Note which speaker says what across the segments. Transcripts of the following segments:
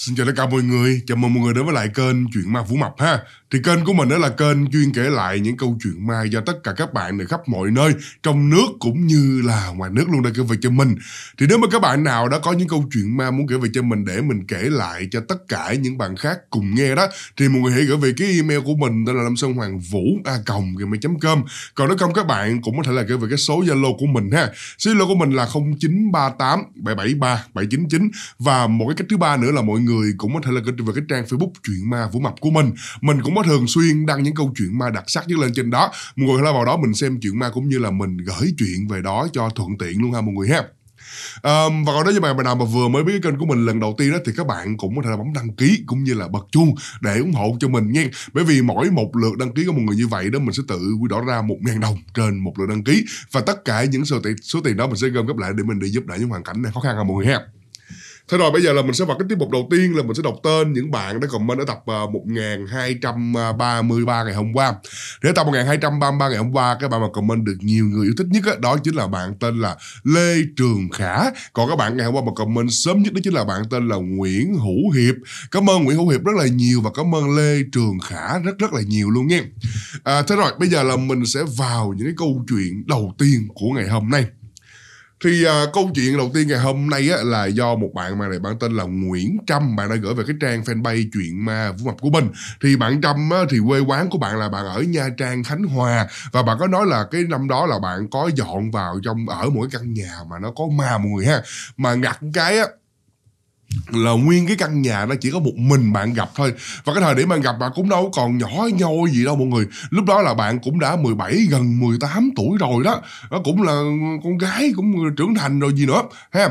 Speaker 1: Xin chào tất cả mọi người, chào mừng mọi người đến với lại kênh Chuyện Ma Vũ Mập ha. Thì kênh của mình đó là kênh chuyên kể lại những câu chuyện ma do tất cả các bạn ở khắp mọi nơi Trong nước cũng như là ngoài nước luôn đã kể về cho mình. Thì nếu mà các bạn nào đã có những câu chuyện ma muốn kể về cho mình để mình kể lại cho tất cả những bạn khác cùng nghe đó Thì mọi người hãy gửi về cái email của mình tên là lâm sơn hoàng vũ a còng gmail.com Còn nếu không các bạn cũng có thể là gửi về cái số zalo của mình ha. Số zalo của mình là 0938 773 799 Và một cái cách thứ ba nữa là mọi người người cũng có thể là về cái trang Facebook chuyện ma vũ mập của mình. Mình cũng có thường xuyên đăng những câu chuyện ma đặc sắc nhất lên trên đó. Mọi người là vào đó mình xem chuyện ma cũng như là mình gửi chuyện về đó cho thuận tiện luôn ha mọi người ha. Um, và còn nếu như bạn nào mà vừa mới biết cái kênh của mình lần đầu tiên đó thì các bạn cũng có thể là bấm đăng ký cũng như là bật chuông để ủng hộ cho mình nha. Bởi vì mỗi một lượt đăng ký của một người như vậy đó mình sẽ tự quy đổi ra một ngàn đồng trên một lượt đăng ký. Và tất cả những số tiền số tiền đó mình sẽ gom góp lại để mình đi giúp đỡ những hoàn cảnh này khó khăn à mọi người ha. Thế rồi bây giờ là mình sẽ vào cái tiết mục đầu tiên là mình sẽ đọc tên những bạn đã comment ở tập à, 1233 ngày hôm qua. Để tập 1233 ngày hôm qua các bạn mà comment được nhiều người yêu thích nhất đó, đó chính là bạn tên là Lê Trường Khả. Còn các bạn ngày hôm qua mà comment sớm nhất đó chính là bạn tên là Nguyễn Hữu Hiệp. Cảm ơn Nguyễn Hữu Hiệp rất là nhiều và cảm ơn Lê Trường Khả rất rất là nhiều luôn nha. À, thế rồi bây giờ là mình sẽ vào những cái câu chuyện đầu tiên của ngày hôm nay thì à, câu chuyện đầu tiên ngày hôm nay á, là do một bạn mà này bạn tên là Nguyễn Trâm bạn đã gửi về cái trang fanpage chuyện ma vũ mập của mình. Thì bạn Trâm á, thì quê quán của bạn là bạn ở Nha Trang Khánh Hòa và bạn có nói là cái năm đó là bạn có dọn vào trong ở một cái căn nhà mà nó có ma mùi ha mà ngặt cái á là nguyên cái căn nhà nó chỉ có một mình bạn gặp thôi. Và cái thời điểm bạn gặp bạn cũng đâu còn nhỏ nhoi gì đâu mọi người. Lúc đó là bạn cũng đã 17 gần 18 tuổi rồi đó. Nó cũng là con gái, cũng trưởng thành rồi gì nữa, ha.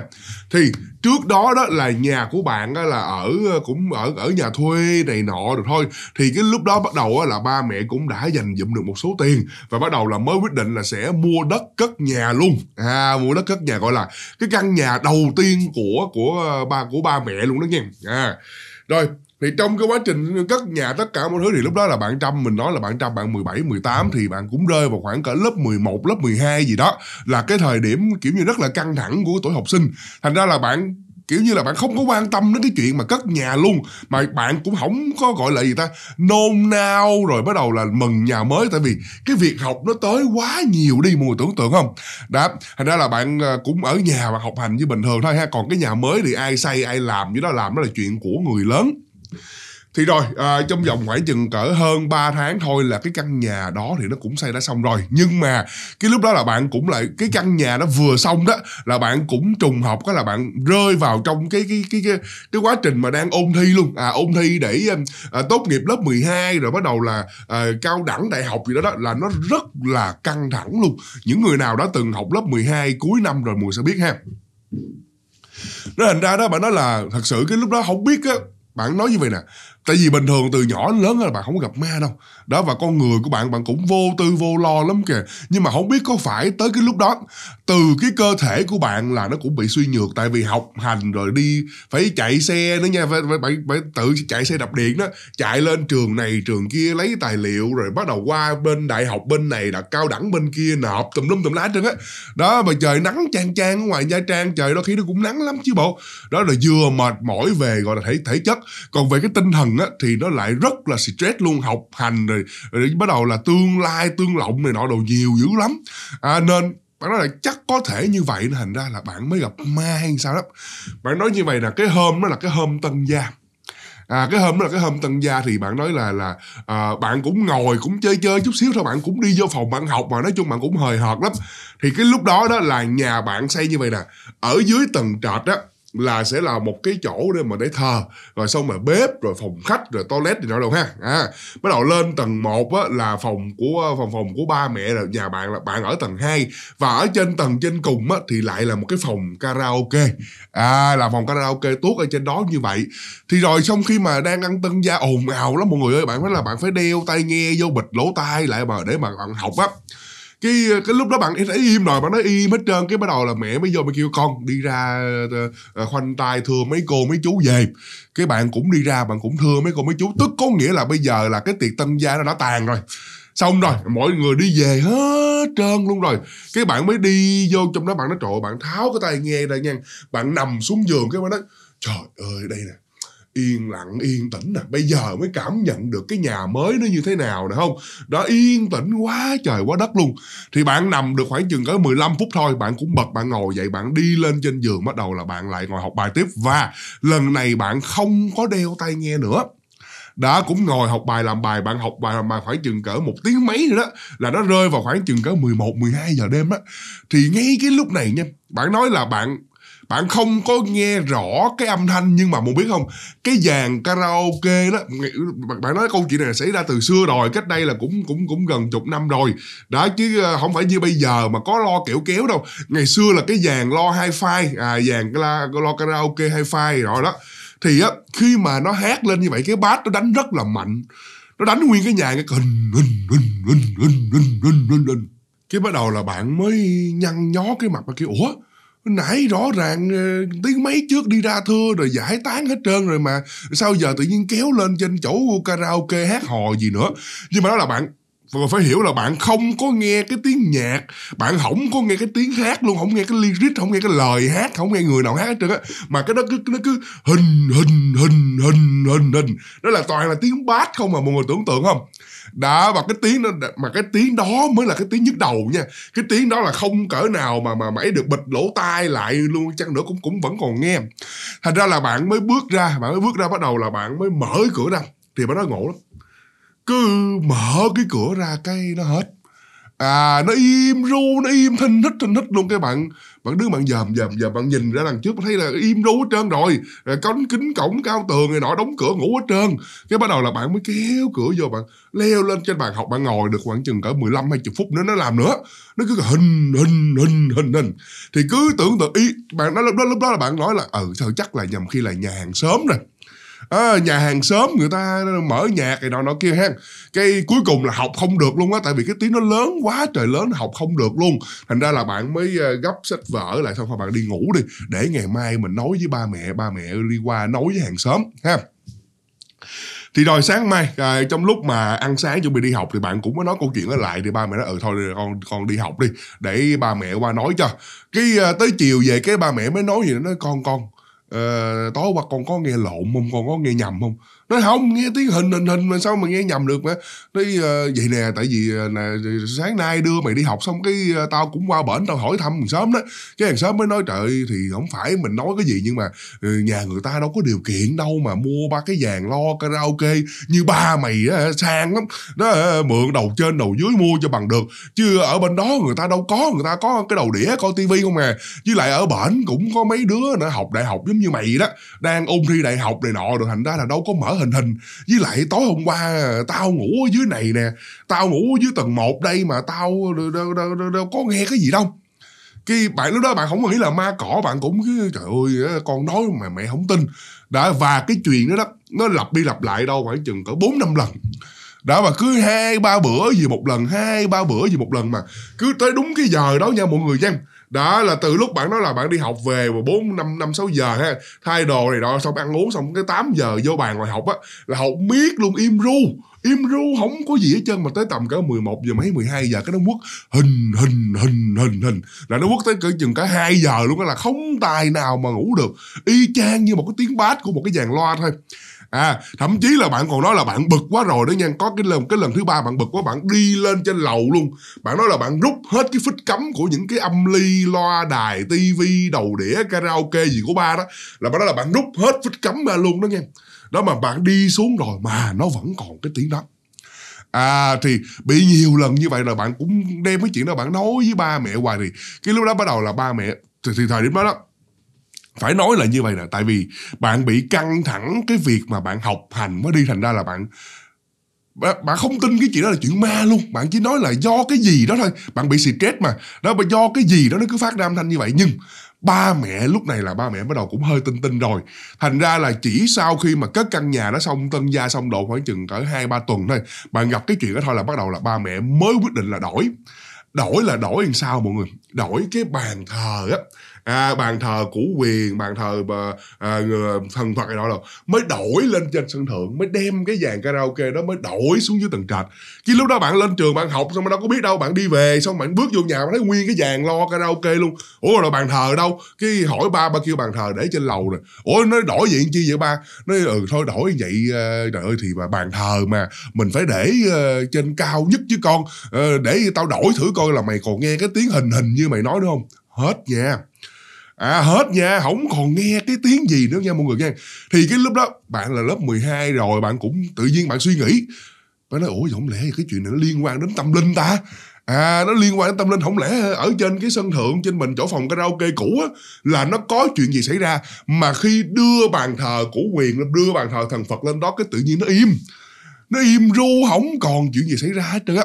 Speaker 1: Thì trước đó đó là nhà của bạn đó là ở ờ, cũng ở ở nhà thuê này nọ được thôi. Thì cái lúc đó bắt đầu là ba mẹ cũng đã dành dụm được một số tiền và bắt đầu là mới quyết định là sẽ mua đất cất nhà luôn. À mua đất cất nhà gọi là cái căn nhà đầu tiên của của ờ, ba của ba mẹ luôn đó nha. À rồi thì trong cái quá trình cất nhà tất cả mọi thứ thì lúc đó là bạn Trâm mình nói là bạn Trâm bạn 17, 18 thì bạn cũng rơi vào khoảng cỡ lớp 11, lớp 12 gì đó. Là cái thời điểm kiểu như rất là căng thẳng của tuổi học sinh. Thành ra là bạn kiểu như là bạn không có quan tâm đến cái chuyện mà cất nhà luôn. Mà bạn cũng không có gọi là gì ta nôn nao rồi bắt đầu là mừng nhà mới. Tại vì cái việc học nó tới quá nhiều đi mọi người tưởng tượng không? Đó thành ra là bạn à, cũng ở nhà bạn học hành như bình thường thôi ha. Còn cái nhà mới thì ai xây ai làm như đó làm đó là chuyện của người lớn thì rồi à, trong vòng khoảng chừng cỡ hơn 3 tháng thôi là cái căn nhà đó thì nó cũng xây đã xong rồi. Nhưng mà cái lúc đó là bạn cũng lại cái căn nhà nó vừa xong đó là bạn cũng trùng hợp đó là bạn rơi vào trong cái cái cái cái, cái quá trình mà đang ôn thi luôn. À ôn thi để um, à, tốt nghiệp lớp 12 rồi bắt đầu là à, cao đẳng đại học gì đó đó là nó rất là căng thẳng luôn. Những người nào đã từng học lớp 12 cuối năm rồi mùa sẽ biết ha. Nó thành ra đó bạn nói là thật sự cái lúc đó không biết á bạn nói như vậy nè tại vì bình thường từ nhỏ đến lớn là bạn không gặp ma đâu. Đó và con người của bạn bạn cũng vô tư vô lo lắm kìa. Nhưng mà không biết có phải tới cái lúc đó từ cái cơ thể của bạn là nó cũng bị suy nhược. Tại vì học hành rồi đi phải chạy xe nữa nha phải, phải, phải, tự chạy xe đạp điện đó. Chạy lên trường này trường kia lấy tài liệu rồi bắt đầu qua bên đại học bên này là cao đẳng bên kia nộp tùm lum tùm lá trên á. Đó mà trời nắng chang chang ở ngoài nha trang trời đôi khi nó cũng nắng lắm chứ bộ. Đó là vừa mệt mỏi về gọi là thể thể chất. Còn về cái tinh thần á thì nó lại rất là stress luôn. Học hành rồi, rồi bắt đầu là tương lai tương lộng này nọ đồ nhiều dữ lắm. À, nên bạn nói là chắc có thể như vậy thành ra là bạn mới gặp ma hay sao đó. Bạn nói như vậy là cái hôm đó là cái hôm tân gia. À cái hôm đó là cái hôm tân gia thì bạn nói là là à, bạn cũng ngồi cũng chơi chơi chút xíu thôi. Bạn cũng đi vô phòng bạn học mà nói chung bạn cũng hời hợt lắm. Thì cái lúc đó đó là nhà bạn xây như vậy nè. Ở dưới tầng trệt đó là sẽ là một cái chỗ để mà để thờ. Rồi xong mà bếp rồi phòng khách rồi toilet thì đó đâu ha. À bắt đầu lên tầng 1 á, là phòng của phòng phòng của ba mẹ là nhà bạn là bạn ở tầng 2 và ở trên tầng trên cùng á, thì lại là một cái phòng karaoke. À là phòng karaoke tuốt ở trên đó như vậy. Thì rồi xong khi mà đang ăn tân gia ồn ào lắm mọi người ơi. Bạn phải là bạn phải đeo tai nghe vô bịch lỗ tai lại mà để mà bạn học á cái ờ, cái lúc đó bạn đã im rồi, bạn nói im hết trơn, cái bắt đầu là mẹ mới vô, mới kêu con đi ra ờ, ờ, khoanh tay thưa mấy cô, mấy chú về. Cái bạn cũng đi ra, bạn cũng thưa mấy cô, mấy chú. Tức có nghĩa là bây giờ là cái tiệc tân gia nó đã tàn rồi. Xong rồi, mọi người đi về hết trơn luôn rồi. Cái bạn mới đi vô trong đó, bạn nói, trời bạn tháo cái tay nghe ra nha. Bạn nằm xuống giường, cái bạn nói, trời ơi, đây nè yên lặng, yên tĩnh nè. Bây giờ mới cảm nhận được cái nhà mới nó như thế nào nè, không? Đó, yên tĩnh quá trời, quá đất luôn. Thì bạn nằm được khoảng chừng có 15 phút thôi, bạn cũng bật, bạn ngồi dậy, bạn đi lên trên giường, bắt đầu là bạn lại ngồi học bài tiếp. Và lần này bạn không có đeo tai nghe nữa. Đã cũng ngồi học bài làm bài, bạn học bài làm bài khoảng chừng cỡ một tiếng mấy rồi đó, là nó rơi vào khoảng chừng cỡ 11 12 giờ đêm á. Thì ngay cái lúc này nha, bạn nói là bạn bạn không có nghe rõ cái âm thanh nhưng mà muốn biết không? Cái dàn karaoke đó bạn nói câu chuyện này xảy ra từ xưa rồi cách đây là cũng cũng cũng gần chục năm rồi. Đó chứ ờ, không phải như bây giờ mà có lo kiểu kéo đâu. Ngày xưa là cái dàn lo hi fi à dàn lo, lo karaoke hi fi rồi đó. Thì á khi mà nó hát lên như vậy cái bass nó đánh rất là mạnh. Nó đánh nguyên cái nhà cái hình hình hình hình hình hình hình hình hình cái bắt đầu là bạn mới nhăn nhó cái mặt mà kêu ủa nãy rõ ràng ờ, tiếng mấy trước đi ra thưa rồi giải tán hết trơn rồi mà. Sao giờ tự nhiên kéo lên trên chỗ karaoke hát hò gì nữa. Nhưng mà đó là bạn và phải hiểu là bạn không có nghe cái tiếng nhạc, bạn không có nghe cái tiếng hát luôn, không nghe cái lyric, không nghe cái lời hát, không nghe người nào hát hết trơn á. Mà cái đó cứ, nó cứ hình hình hình hình hình hình. Đó là toàn là tiếng bass không mà mọi người tưởng tượng không? Đã, và cái tiếng đó, mà cái tiếng đó mới là cái tiếng nhức đầu nha. Cái tiếng đó là không cỡ nào mà mà mày được bịt lỗ tai lại luôn, chăng nữa cũng cũng vẫn còn nghe. Thành ra là bạn mới bước ra, bạn mới bước ra, bắt đầu là bạn mới mở cửa ra. Thì bạn nói ngộ lắm cứ mở cái cửa ra cái nó hết. À nó im ru, nó im thinh thích thinh thích luôn cái bạn bạn đứng bạn dòm dòm dòm, bạn nhìn ra đằng trước, thấy là im ru hết trơn rồi. Cánh kính, cổng cao tường này nọ, đóng cửa ngủ hết trơn. Cái bắt đầu là bạn mới kéo cửa vô, bạn leo lên trên bàn học, bạn ngồi được khoảng chừng cỡ 15 20 phút nữa, nó làm nữa. Nó cứ hình hình hình hình hình. Thì cứ tưởng tượng ý bạn nói lúc đó lúc đó là bạn nói là ừ sao chắc là nhầm khi là nhà hàng sớm rồi à, nhà hàng xóm người ta mở nhạc này nọ nọ kia ha. Cái cuối cùng là học không được luôn á tại vì cái tiếng nó lớn quá trời lớn học không được luôn. Thành ra là bạn mới ờ, gấp sách vở lại xong rồi bạn đi ngủ đi để ngày mai mình nói với ba mẹ ba mẹ đi qua nói với hàng xóm ha. Thì rồi sáng mai à, trong lúc mà ăn sáng chuẩn bị đi học thì bạn cũng có nói câu chuyện đó lại thì ba mẹ nói ừ thôi con con đi học đi để ba mẹ qua nói cho. Cái à, tới chiều về cái ba mẹ mới nói gì đó nói con con uh, tối qua con có nghe lộn không? Con có nghe nhầm không? Nói không nghe tiếng hình hình hình mà sao mà nghe nhầm được mà. Nói uh, vậy nè tại vì ờ, nè, sáng nay đưa mày đi học xong cái uh, tao cũng qua bển tao hỏi thăm hàng sớm đó. Cái hàng sớm mới nói trời thì không phải mình nói cái gì nhưng mà uh, nhà người ta đâu có điều kiện đâu mà mua ba cái vàng lo karaoke như ba mày á, sang lắm. Đó mượn đầu trên đầu dưới mua cho bằng được. Chứ ở bên đó người ta đâu có người ta có cái đầu đĩa coi tivi không à. Với lại ở bển cũng có mấy đứa nữa học đại học giống như mày đó đang ôn thi đại học này nọ rồi thành ra là đâu có mở hình hình. Với lại tối hôm qua tao ngủ ở dưới này nè. Tao ngủ ở dưới tầng 1 đây mà tao đâu, đâu, đâu, đâu có nghe cái gì đâu. Cái bạn lúc đó bạn không nghĩ là ma cỏ bạn cũng cứ trời ơi con nói mà mẹ không tin. Đã và cái chuyện đó đó nó lặp đi lặp lại đâu khoảng chừng cỡ bốn năm lần. Đã mà cứ hai ba bữa gì một lần hai ba bữa gì một lần mà cứ tới đúng cái giờ đó nha mọi người nha đó, là từ lúc bạn nói là bạn đi học về vào bốn, năm năm, sáu giờ ha, thay đồ này đó xong ăn uống xong cái 8 giờ vô bàn ngồi học á, là học miết luôn, im ru im ru, không có gì hết trơn mà tới tầm cỡ 11 giờ mấy 12 giờ cái nó quất, hình hình hình hình hình, là nó quất tới cỡ chừng cả 2 giờ luôn đó là không tài nào mà ngủ được, y chang như một cái tiếng bass của một cái dàn loa thôi à thậm chí là bạn còn nói là bạn bực quá rồi đó nha. Có cái lần cái lần thứ ba bạn bực quá bạn đi lên trên lầu luôn. Bạn nói là bạn rút hết cái phích cấm của những cái âm ly loa đài tivi đầu đĩa karaoke gì của ba đó. Là bạn nói là bạn rút hết phích cấm ra luôn đó nha. Đó mà bạn đi xuống rồi mà nó vẫn còn cái tiếng đó. À thì bị nhiều lần như vậy là bạn cũng đem cái chuyện đó bạn nói với ba mẹ hoài. Thì cái lúc đó bắt đầu là ba mẹ thì, thì thời điểm đó đó phải nói là như vậy nè, tại vì bạn bị căng thẳng cái việc mà bạn học hành mới đi, thành ra là bạn bạn không tin cái chuyện đó là chuyện ma luôn. Bạn chỉ nói là do cái gì đó thôi. Bạn bị stress mà. Đó, mà do cái gì đó nó cứ phát ra âm thanh như vậy. Nhưng ba mẹ lúc này là ba mẹ bắt đầu cũng hơi tin tin rồi. Thành ra là chỉ sau khi mà cất căn nhà đó xong, tân gia xong độ khoảng chừng cỡ hai ba tuần thôi, bạn gặp cái chuyện đó thôi là bắt đầu là ba mẹ mới quyết định là đổi đổi là đổi làm sao mọi người? Đổi cái bàn thờ á. À, bàn thờ của quyền bàn thờ à, à, thần phật này đó rồi mới đổi lên trên sân thượng mới đem cái dàn karaoke đó mới đổi xuống dưới tầng trệt. Khi lúc đó bạn lên trường bạn học xong mà đâu có biết đâu bạn đi về xong bạn bước vô nhà bạn thấy nguyên cái dàn lo karaoke luôn. Ủa rồi bàn thờ đâu? Cái hỏi ba ba kêu bàn thờ để trên lầu rồi ủa nó đổi vậy chi vậy ba? Nói ừ thôi đổi vậy trời ơi thì mà bàn thờ mà mình phải để uh, trên cao nhất chứ con uh, để tao đổi thử coi là mày còn nghe cái tiếng hình hình như mày nói đúng không hết nha À hết nha, không còn nghe cái tiếng gì nữa nha mọi người nha. Thì cái lúc đó bạn là lớp 12 rồi, bạn cũng tự nhiên bạn suy nghĩ. Bạn nói, ủa không lẽ cái chuyện này nó liên quan đến tâm linh ta? À nó liên quan đến tâm linh không lẽ ở trên cái sân thượng trên mình chỗ phòng karaoke cũ á là nó có chuyện gì xảy ra mà khi đưa bàn thờ của quyền đưa bàn thờ thần Phật lên đó cái tự nhiên nó im nó im ru không còn chuyện gì xảy ra hết trơn á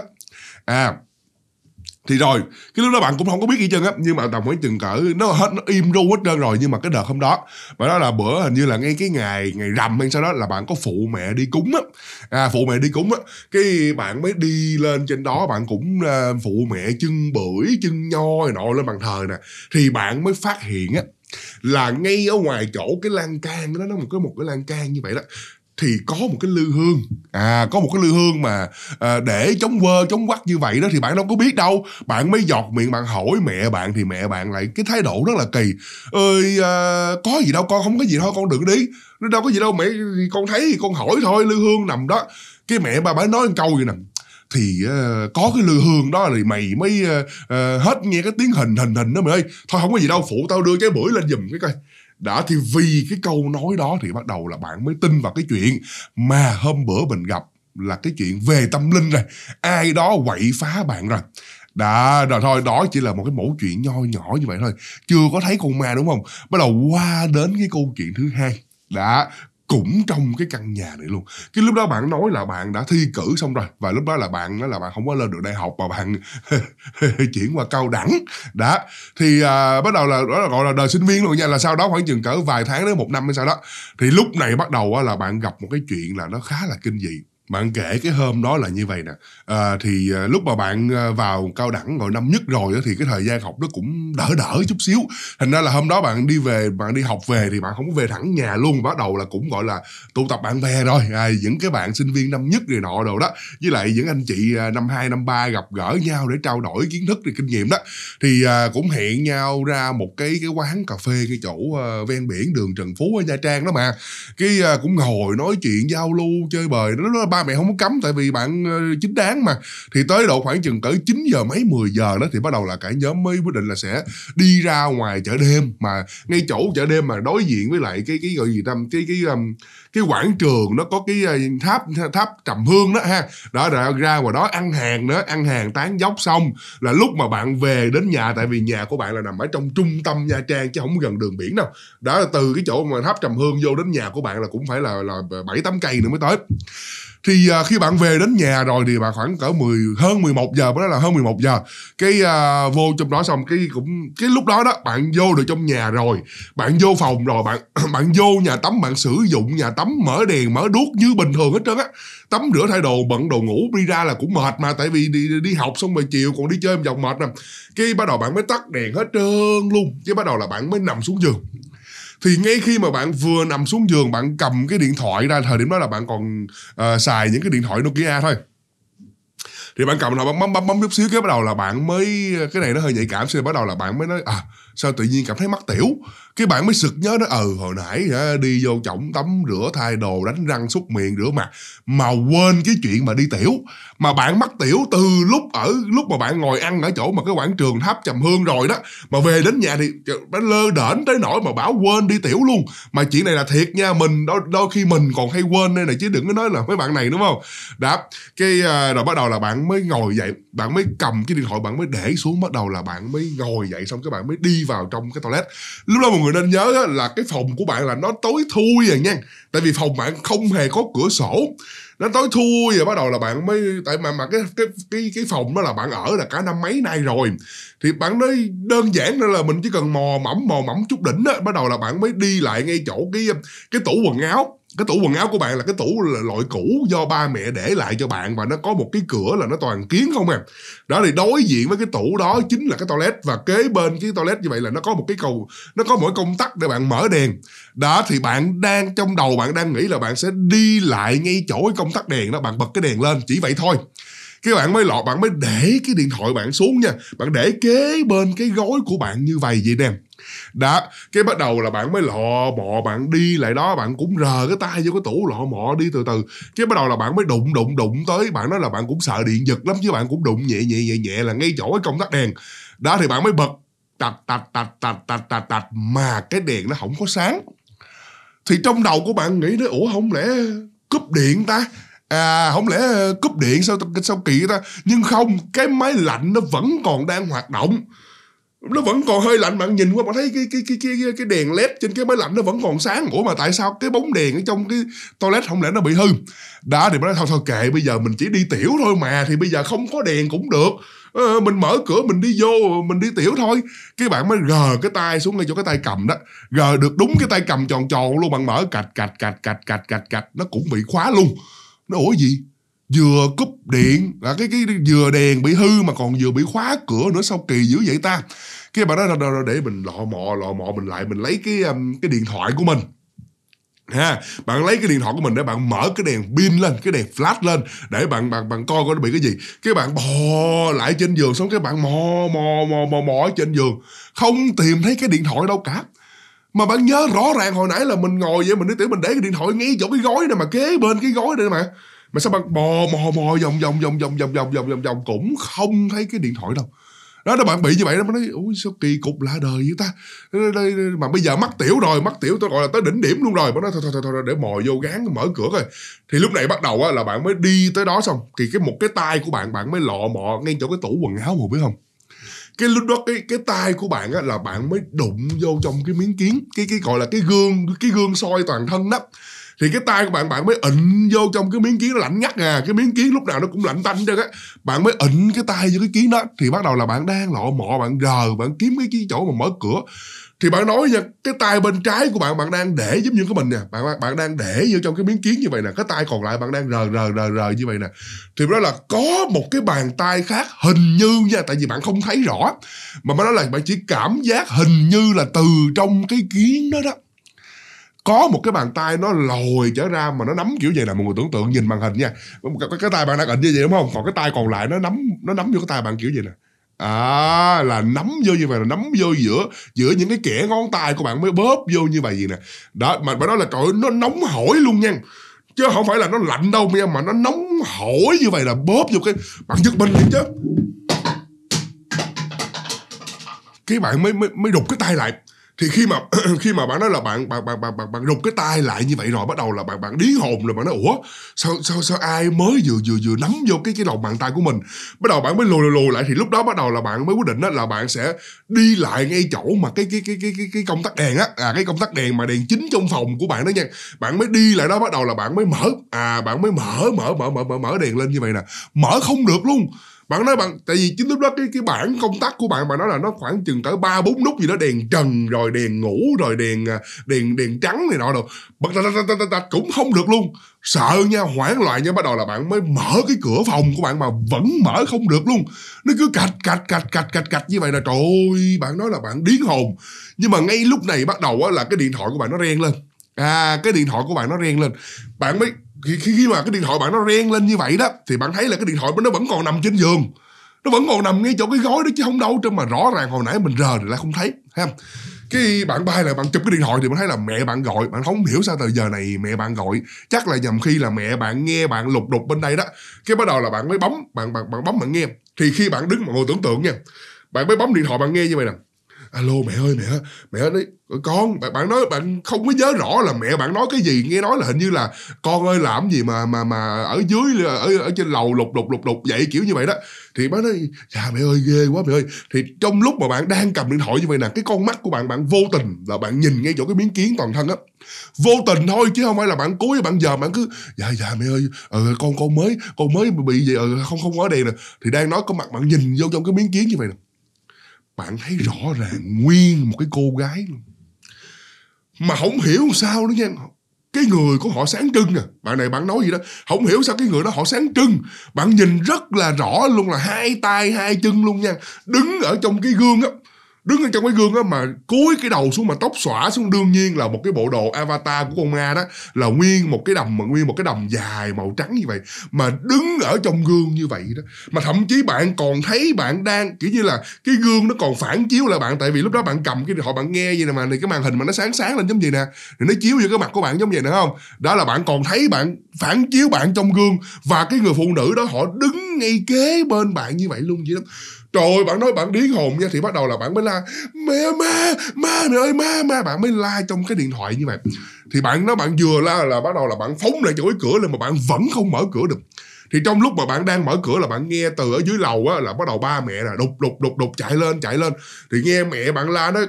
Speaker 1: à thì rồi cái lúc đó bạn cũng không có biết gì trơn á nhưng mà tầm khoảng chừng cỡ nó hết nó im ru hết trơn rồi nhưng mà cái đợt hôm đó và đó là bữa hình như là ngay cái ngày ngày rằm hay sau đó là bạn có phụ mẹ đi cúng á. À phụ mẹ đi cúng á. Cái bạn mới đi lên trên đó bạn cũng uh, phụ mẹ chân bưởi chân nho nọ lên bàn thờ nè. Thì bạn mới phát hiện á là ngay ở ngoài chỗ cái lan can đó nó một cái một cái lan can như vậy đó thì có một cái lư hương. À có một cái lư hương mà à, để chống quơ chống quắc như vậy đó thì bạn đâu có biết đâu. Bạn mới giọt miệng bạn hỏi mẹ bạn thì mẹ bạn lại cái thái độ rất là kỳ. Ơi à, có gì đâu con không có gì thôi con đừng đi. Nó đâu có gì đâu mẹ con thấy thì con hỏi thôi lư hương nằm đó. Cái mẹ bà bà nói một câu gì nè. Thì uh, có cái lư hương đó thì mày mới uh, uh, hết nghe cái tiếng hình hình hình đó mày ơi. Thôi không có gì đâu phụ tao đưa cái bưởi lên giùm cái coi đã thì vì cái câu nói đó thì bắt đầu là bạn mới tin vào cái chuyện mà hôm bữa mình gặp là cái chuyện về tâm linh rồi. Ai đó quậy phá bạn rồi. Đã, rồi thôi, đó chỉ là một cái mẫu chuyện nho nhỏ như vậy thôi. Chưa có thấy con ma đúng không? Bắt đầu qua đến cái câu chuyện thứ hai. Đã cũng trong cái căn nhà này luôn. Cái lúc đó bạn nói là bạn đã thi cử xong rồi và lúc đó là bạn đó là bạn không có lên được đại học mà bạn chuyển qua cao đẳng. Đã thì à, bắt đầu là đó là gọi là đời sinh viên luôn nha là sau đó khoảng chừng cỡ vài tháng đến một năm hay sau đó. Thì lúc này bắt đầu là bạn gặp một cái chuyện là nó khá là kinh dị bạn kể cái hôm đó là như vậy nè. À, thì à, lúc mà bạn à, vào cao đẳng rồi năm nhất rồi thì cái thời gian học nó cũng đỡ đỡ chút xíu. Thành ra là hôm đó bạn đi về bạn đi học về thì bạn không có về thẳng nhà luôn. Bắt đầu là cũng gọi là tụ tập bạn bè rồi. À, những cái bạn sinh viên năm nhất này nọ đồ đó. Với lại những anh chị à, năm hai năm ba gặp gỡ nhau để trao đổi kiến thức thì kinh nghiệm đó. Thì à, cũng hẹn nhau ra một cái cái quán cà phê cái chỗ à, ven biển đường Trần Phú ở Nha Trang đó mà. Cái à, cũng ngồi nói chuyện giao lưu chơi bời. Nó, nó ba mẹ không có cấm tại vì bạn ờ, chính đáng mà. Thì tới độ khoảng chừng cỡ 9 giờ mấy 10 giờ đó thì bắt đầu là cả nhóm mới quyết định là sẽ đi ra ngoài chợ đêm. Mà ngay chỗ chợ đêm mà đối diện với lại cái cái gọi gì tâm cái cái um, cái quảng trường nó có cái ờ, tháp tháp trầm hương đó ha. Đó rồi ra ngoài đó ăn hàng nữa ăn hàng tán dốc xong là lúc mà bạn về đến nhà tại vì nhà của bạn là nằm ở trong trung tâm nha trang chứ không gần đường biển đâu. Đó là từ cái chỗ mà tháp trầm hương vô đến nhà của bạn là cũng phải là là ờ, bảy tám cây nữa mới tới thì uh, khi bạn về đến nhà rồi thì bạn khoảng cỡ 10 hơn 11 giờ đó là hơn 11 giờ. Cái uh, vô trong đó xong cái cũng cái lúc đó đó bạn vô được trong nhà rồi bạn vô phòng rồi bạn bạn vô nhà tắm bạn sử dụng nhà tắm mở đèn mở đuốc như bình thường hết trơn á. Tắm rửa thay đồ bận đồ ngủ đi ra là cũng mệt mà tại vì đi đi học xong rồi chiều còn đi chơi một vòng mệt nè. Cái bắt đầu bạn mới tắt đèn hết trơn luôn cái bắt đầu là bạn mới nằm xuống giường thì ngay khi mà bạn vừa nằm xuống giường bạn cầm cái điện thoại ra thời điểm đó là bạn còn uh, xài những cái điện thoại Nokia thôi. Thì bạn cầm nó bấm bấm bấm bấm chút xíu cái bắt đầu là bạn mới cái này nó hơi nhạy cảm xíu bắt đầu là bạn mới nói à sao tự nhiên cảm thấy mắc tiểu? Cái bạn mới sực nhớ nó ừ ờ, hồi nãy ờ, đi vô chổng tắm rửa thay đồ đánh răng xúc miệng rửa mặt mà quên cái chuyện mà đi tiểu. Mà bạn mắc tiểu từ lúc ở lúc mà bạn ngồi ăn ở chỗ mà cái quảng trường tháp trầm hương rồi đó mà về đến nhà thì bạn lơ đễnh tới nỗi mà bảo quên đi tiểu luôn. Mà chuyện này là thiệt nha mình đôi, đôi khi mình còn hay quên đây này chứ đừng có nói là mấy bạn này đúng không? Đó cái ờ, rồi bắt đầu là bạn mới ngồi dậy bạn mới cầm cái điện thoại bạn mới để xuống bắt đầu là bạn mới ngồi dậy xong các bạn mới đi vào trong cái toilet. Lúc đó mọi người nên nhớ là cái phòng của bạn là nó tối thui rồi nha. Tại vì phòng bạn không hề có cửa sổ. Nó tối thui rồi bắt đầu là bạn mới, tại mà mà cái cái cái cái phòng đó là bạn ở là cả năm mấy nay rồi. Thì bạn nói đơn giản nữa là mình chỉ cần mò mẫm mò mẫm chút đỉnh á, bắt đầu là bạn mới đi lại ngay chỗ cái cái tủ quần áo cái tủ quần áo của bạn là cái tủ là loại cũ do ba mẹ để lại cho bạn và nó có một cái cửa là nó toàn kiến không em? Đó, thì đối diện với cái tủ đó chính là cái toilet và kế bên cái toilet như vậy là nó có một cái cầu, nó có mỗi công tắc để bạn mở đèn. Đó, thì bạn đang, trong đầu bạn đang nghĩ là bạn sẽ đi lại ngay chỗ cái công tắc đèn đó, bạn bật cái đèn lên, chỉ vậy thôi. Cái bạn mới lọt, bạn mới để cái điện thoại bạn xuống nha. Bạn để kế bên cái gối của bạn như vậy vậy nè đó, cái bắt đầu là bạn mới lọ mọ bạn đi lại đó, bạn cũng rờ cái tay vô cái tủ lọ mọ đi từ từ. Cái bắt đầu là bạn mới đụng đụng đụng tới, bạn nói là bạn cũng sợ điện giật lắm chứ bạn cũng đụng nhẹ nhẹ nhẹ nhẹ là ngay chỗ cái công tắc đèn. Đó thì bạn mới bật, tạch tạch tạch tạch tạch tạch tạch mà cái đèn nó không có sáng. Thì trong đầu của bạn nghĩ nó ủa không lẽ cúp điện ta? À không lẽ cúp điện sao sao kỳ ta? Nhưng không, cái máy lạnh nó vẫn còn đang hoạt động nó vẫn còn hơi lạnh bạn nhìn qua bạn thấy cái cái cái cái cái đèn led trên cái máy lạnh nó vẫn còn sáng. Ủa mà tại sao cái bóng đèn ở trong cái toilet không lẽ nó bị hư? Đã thì bạn nói thôi thôi kệ bây giờ mình chỉ đi tiểu thôi mà thì bây giờ không có đèn cũng được. Ờ, mình mở cửa mình đi vô mình đi tiểu thôi. Cái bạn mới gờ cái tay xuống ngay chỗ cái tay cầm đó. Gờ được đúng cái tay cầm tròn tròn luôn bạn mở cạch cạch cạch cạch cạch cạch cạch. Nó cũng bị khóa luôn. Nó ủa gì? Vừa cúp điện, là cái cái vừa đèn bị hư mà còn vừa bị khóa cửa nữa, sao kỳ dữ vậy ta? Cái bạn đó để mình lọ mọ lọ mọ mình lại, mình lấy cái um, cái điện thoại của mình. Ha, bạn lấy cái điện thoại của mình để bạn mở cái đèn pin lên, cái đèn flash lên, để bạn bạn bạn coi coi nó bị cái gì. Cái bạn bò lại trên giường, xong cái bạn mò mò mò mò mò ở trên giường. Không tìm thấy cái điện thoại đâu cả. Mà bạn nhớ rõ ràng hồi nãy là mình ngồi vậy, mình đi tiểu, mình để cái điện thoại ngay chỗ cái gói này mà, kế bên cái gói này mà mà sao bạn bò mò mò vòng vòng vòng vòng vòng vòng vòng vòng vòng cũng không thấy cái điện thoại đâu. Đó là bạn bị như vậy đó mới nói ôi sao kỳ cục lạ đời vậy ta? Mà bây giờ mắc tiểu rồi mắc tiểu tôi gọi là tới đỉnh điểm luôn rồi. Bạn nói thôi thôi thôi, thôi để mò vô gán mở cửa rồi thì lúc này bắt đầu á là bạn mới đi tới đó xong thì cái một cái tay của bạn bạn mới lọ mọ ngay chỗ cái tủ quần áo mà biết không? Cái lúc đó cái cái tay của bạn á là bạn mới đụng vô trong cái miếng kiến cái cái gọi là cái gương cái gương soi toàn thân đó thì cái tay của bạn bạn mới ịn vô trong cái miếng kiến nó lạnh ngắt à. Cái miếng kiến lúc nào nó cũng lạnh tanh cho á. Bạn mới ịn cái tay vô cái kiến đó. Thì bắt đầu là bạn đang lọ mọ bạn rờ bạn kiếm cái, cái chỗ mà mở cửa. Thì bạn nói nha cái tay bên trái của bạn bạn đang để giống như cái mình nè. Bạn bạn đang để vô trong cái miếng kiến như vậy nè. Cái tay còn lại bạn đang rờ rờ rờ rờ như vậy nè. Thì đó là có một cái bàn tay khác hình như nha tại vì bạn không thấy rõ. Mà nó nói là bạn chỉ cảm giác hình như là từ trong cái kiến đó đó có một cái bàn tay nó lồi trở ra mà nó nắm kiểu vậy là mọi người tưởng tượng nhìn màn hình nha. Cái, cái tay bạn đang ịnh như vậy đúng không? Còn cái tay còn lại nó nắm nó nắm vô cái tay bạn kiểu vậy nè. À là nắm vô như vậy là nắm vô giữa giữa những cái kẻ ngón tay của bạn mới bóp vô như vậy gì nè. Đó mà bạn nói là trời nó nóng hổi luôn nha. Chứ không phải là nó lạnh đâu mà nó nóng hổi như vậy là bóp vô cái bạn giật mình vậy chứ. Cái bạn mới mới mới đục cái tay lại thì khi mà khi mà bạn nói là bạn bạn bạn bạn bạn, bạn rụt cái tay lại như vậy rồi bắt đầu là bạn bạn điếng hồn rồi bạn nói ủa sao sao sao ai mới vừa vừa vừa nắm vô cái cái lòng bàn tay của mình? Bắt đầu bạn mới lùi lùi lại. Thì lúc đó bắt đầu là bạn mới quyết định đó là bạn sẽ đi lại ngay chỗ mà cái cái cái cái cái, cái công tắc đèn á. À cái công tắc đèn mà đèn chính trong phòng của bạn đó nha. Bạn mới đi lại đó bắt đầu là bạn mới mở à bạn mới mở mở mở mở mở, mở đèn lên như vậy nè. Mở không được luôn bạn nói bạn, tại vì chính lúc đó cái cái bảng công tác của bạn bạn nói là nó khoảng chừng tới ba bốn nút gì đó, đèn trần, rồi đèn ngủ, rồi đèn à, đèn đèn trắng này nọ rồi bật cũng không được luôn. Sợ nha, hoảng loạn nha, bắt đầu là bạn mới mở cái cửa phòng của bạn mà vẫn mở không được luôn. Nó cứ cạch cạch cạch cạch cạch cạch như vậy là trời ơi, bạn nói là bạn điến hồn. Nhưng mà ngay lúc này bắt đầu á là cái điện thoại của bạn nó reng lên. À cái điện thoại của bạn nó reng lên. Bạn mới khi, khi mà cái điện thoại bạn nó reng lên như vậy đó thì bạn thấy là cái điện thoại nó vẫn còn nằm trên giường. Nó vẫn còn nằm ngay chỗ cái gói đó chứ không đâu trên mà rõ ràng hồi nãy mình rờ thì lại không thấy ha cái bạn bay là bạn chụp cái điện thoại thì bạn thấy là mẹ bạn gọi bạn không hiểu sao từ giờ này mẹ bạn gọi. Chắc là nhầm khi là mẹ bạn nghe bạn lục đục bên đây đó cái bắt đầu là bạn mới bấm bạn bạn bạn bấm bạn nghe. Thì khi bạn đứng mà ngồi tưởng tượng nha bạn mới bấm điện thoại bạn nghe như vậy nè alo mẹ ơi mẹ. Mẹ ơi con bạn, bạn nói bạn không có nhớ rõ là mẹ bạn nói cái gì. Nghe nói là hình như là con ơi làm gì mà mà mà ở dưới ở ở trên lầu lục lục lục lục vậy? Kiểu như vậy đó. Thì bác nói dạ mẹ ơi ghê quá mẹ ơi. Thì trong lúc mà bạn đang cầm điện thoại như vậy nè cái con mắt của bạn bạn vô tình là bạn nhìn ngay chỗ cái miếng kiến toàn thân á. Vô tình thôi chứ không phải là bạn cố bạn giờ bạn cứ dạ dạ mẹ ơi ờ, con con mới con mới bị gì ờ, không không có đèn nè. Thì đang nói có mặt bạn nhìn vô trong cái miếng kiến như vậy nè bạn thấy rõ ràng nguyên một cái cô gái luôn. Mà không hiểu sao nữa nha. Cái người của họ sáng trưng à bạn này bạn nói gì đó. Không hiểu sao cái người đó họ sáng trưng. Bạn nhìn rất là rõ luôn là hai tay, hai chân luôn nha. Đứng ở trong cái gương á đứng ở trong cái gương á mà cúi cái đầu xuống mà tóc xõa xuống, đương nhiên là một cái bộ đồ avatar của con ma đó là nguyên một cái đầm, mà nguyên một cái đầm dài màu trắng như vậy. Mà đứng ở trong gương như vậy đó, mà thậm chí bạn còn thấy bạn đang, kiểu như là, cái gương nó còn phản chiếu lại bạn. Tại vì lúc đó bạn cầm cái họ bạn nghe gì nè mà này cái màn hình mà nó sáng sáng lên giống gì nè, thì nó chiếu vô cái mặt của bạn giống vậy nữa không? Đó là bạn còn thấy bạn phản chiếu bạn trong gương, và cái người phụ nữ đó họ đứng ngay kế bên bạn như vậy luôn vậy đó. Trời bạn nói bạn điên hồn nha Thì bắt đầu là bạn mới la Mẹ ma, ma mẹ ơi ma, ma. Bạn mới la trong cái điện thoại như vậy. Thì bạn nói bạn vừa la là bắt đầu là bạn phóng lại chỗ cái cửa lên Mà bạn vẫn không mở cửa được thì trong lúc mà bạn đang mở cửa là bạn nghe từ ở dưới lầu á, là bắt đầu ba mẹ là đục đục đục đục chạy lên chạy lên. Thì nghe mẹ bạn la nói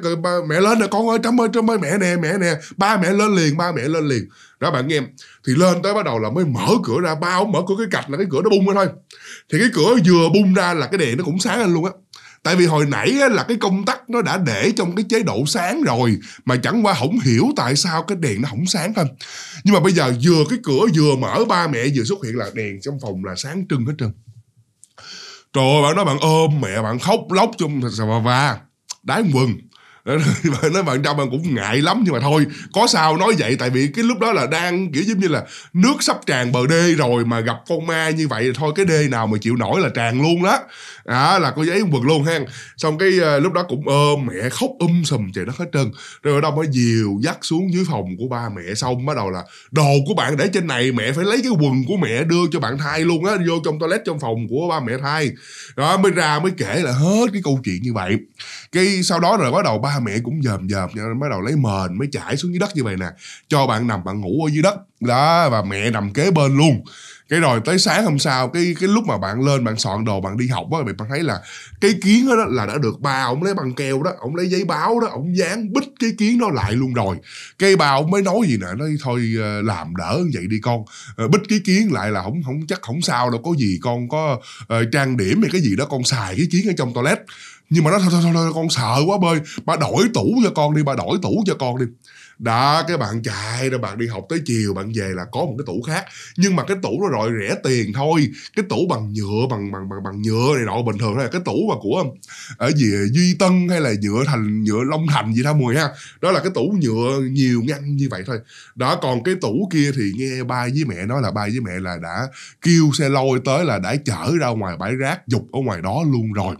Speaker 1: mẹ lên nè, con ơi, trâm ơi trâm ơi, mẹ nè mẹ nè. Ba mẹ lên liền, ba mẹ lên liền. Đó, bạn nghe. Thì lên tới bắt đầu là mới mở cửa ra, ba ông mở cửa cái cạch là cái cửa nó bung ra thôi. Thì cái cửa vừa bung ra là cái đèn nó cũng sáng lên luôn á tại vì hồi nãy á, là cái công tắc nó đã để trong cái chế độ sáng rồi mà chẳng qua không hiểu tại sao cái đèn nó không sáng thôi nhưng mà bây giờ vừa cái cửa vừa mở ba mẹ vừa xuất hiện là đèn trong phòng là sáng trưng hết trơn. Trời bạn nói bạn ôm mẹ bạn khóc lóc trong và va. Đái quần. nói bạn trong bạn cũng ngại lắm nhưng mà thôi có sao nói vậy? Tại vì cái lúc đó là đang kiểu giống như là nước sắp tràn bờ đê rồi mà gặp con ma như vậy thôi cái đê nào mà chịu nổi là tràn luôn đó. À là có giấy quần luôn ha xong cái uh, lúc đó cũng ôm mẹ khóc um sùm trời đất hết trơn. Rồi ở đâu mới dìu dắt xuống dưới phòng của ba mẹ xong bắt đầu là đồ của bạn để trên này mẹ phải lấy cái quần của mẹ đưa cho bạn thai luôn á vô trong toilet trong phòng của ba mẹ thai đó mới ra mới kể là hết cái câu chuyện như vậy. Cái sau đó rồi bắt đầu ba mẹ cũng dòm dòm bắt đầu lấy mền mới trải xuống dưới đất như vậy nè. Cho bạn nằm bạn ngủ ở dưới đất. Đó và mẹ nằm kế bên luôn. Cái rồi tới sáng hôm sau cái cái lúc mà bạn lên bạn soạn đồ bạn đi học á bạn thấy là cái kiến đó, đó là đã được ba ông lấy băng keo đó ông lấy giấy báo đó ông dán bích cái kiến nó lại luôn rồi. Cái ba ông mới nói gì nè nói thôi ờ, làm đỡ vậy đi con. Ờ, bích cái kiến lại là không không chắc không sao đâu có gì con có uh, trang điểm hay cái gì đó con xài cái kiến ở trong toilet nhưng mà nó thôi, thôi thôi thôi con sợ quá bơi. Bà đổi tủ cho con đi bà đổi tủ cho con đi. Đó cái bạn chạy rồi bạn đi học tới chiều bạn về là có một cái tủ khác. Nhưng mà cái tủ nó rồi rẻ tiền thôi. Cái tủ bằng nhựa bằng bằng bằng, bằng nhựa này nọ bình thường là cái tủ mà của ở gì duy tân hay là nhựa thành nhựa long thành gì đó mùi ha. Đó là cái tủ nhựa nhiều ngăn như vậy thôi. Đó còn cái tủ kia thì nghe ba với mẹ nói là ba với mẹ là đã kêu xe lôi tới là đã chở ra ngoài bãi rác dục ở ngoài đó luôn rồi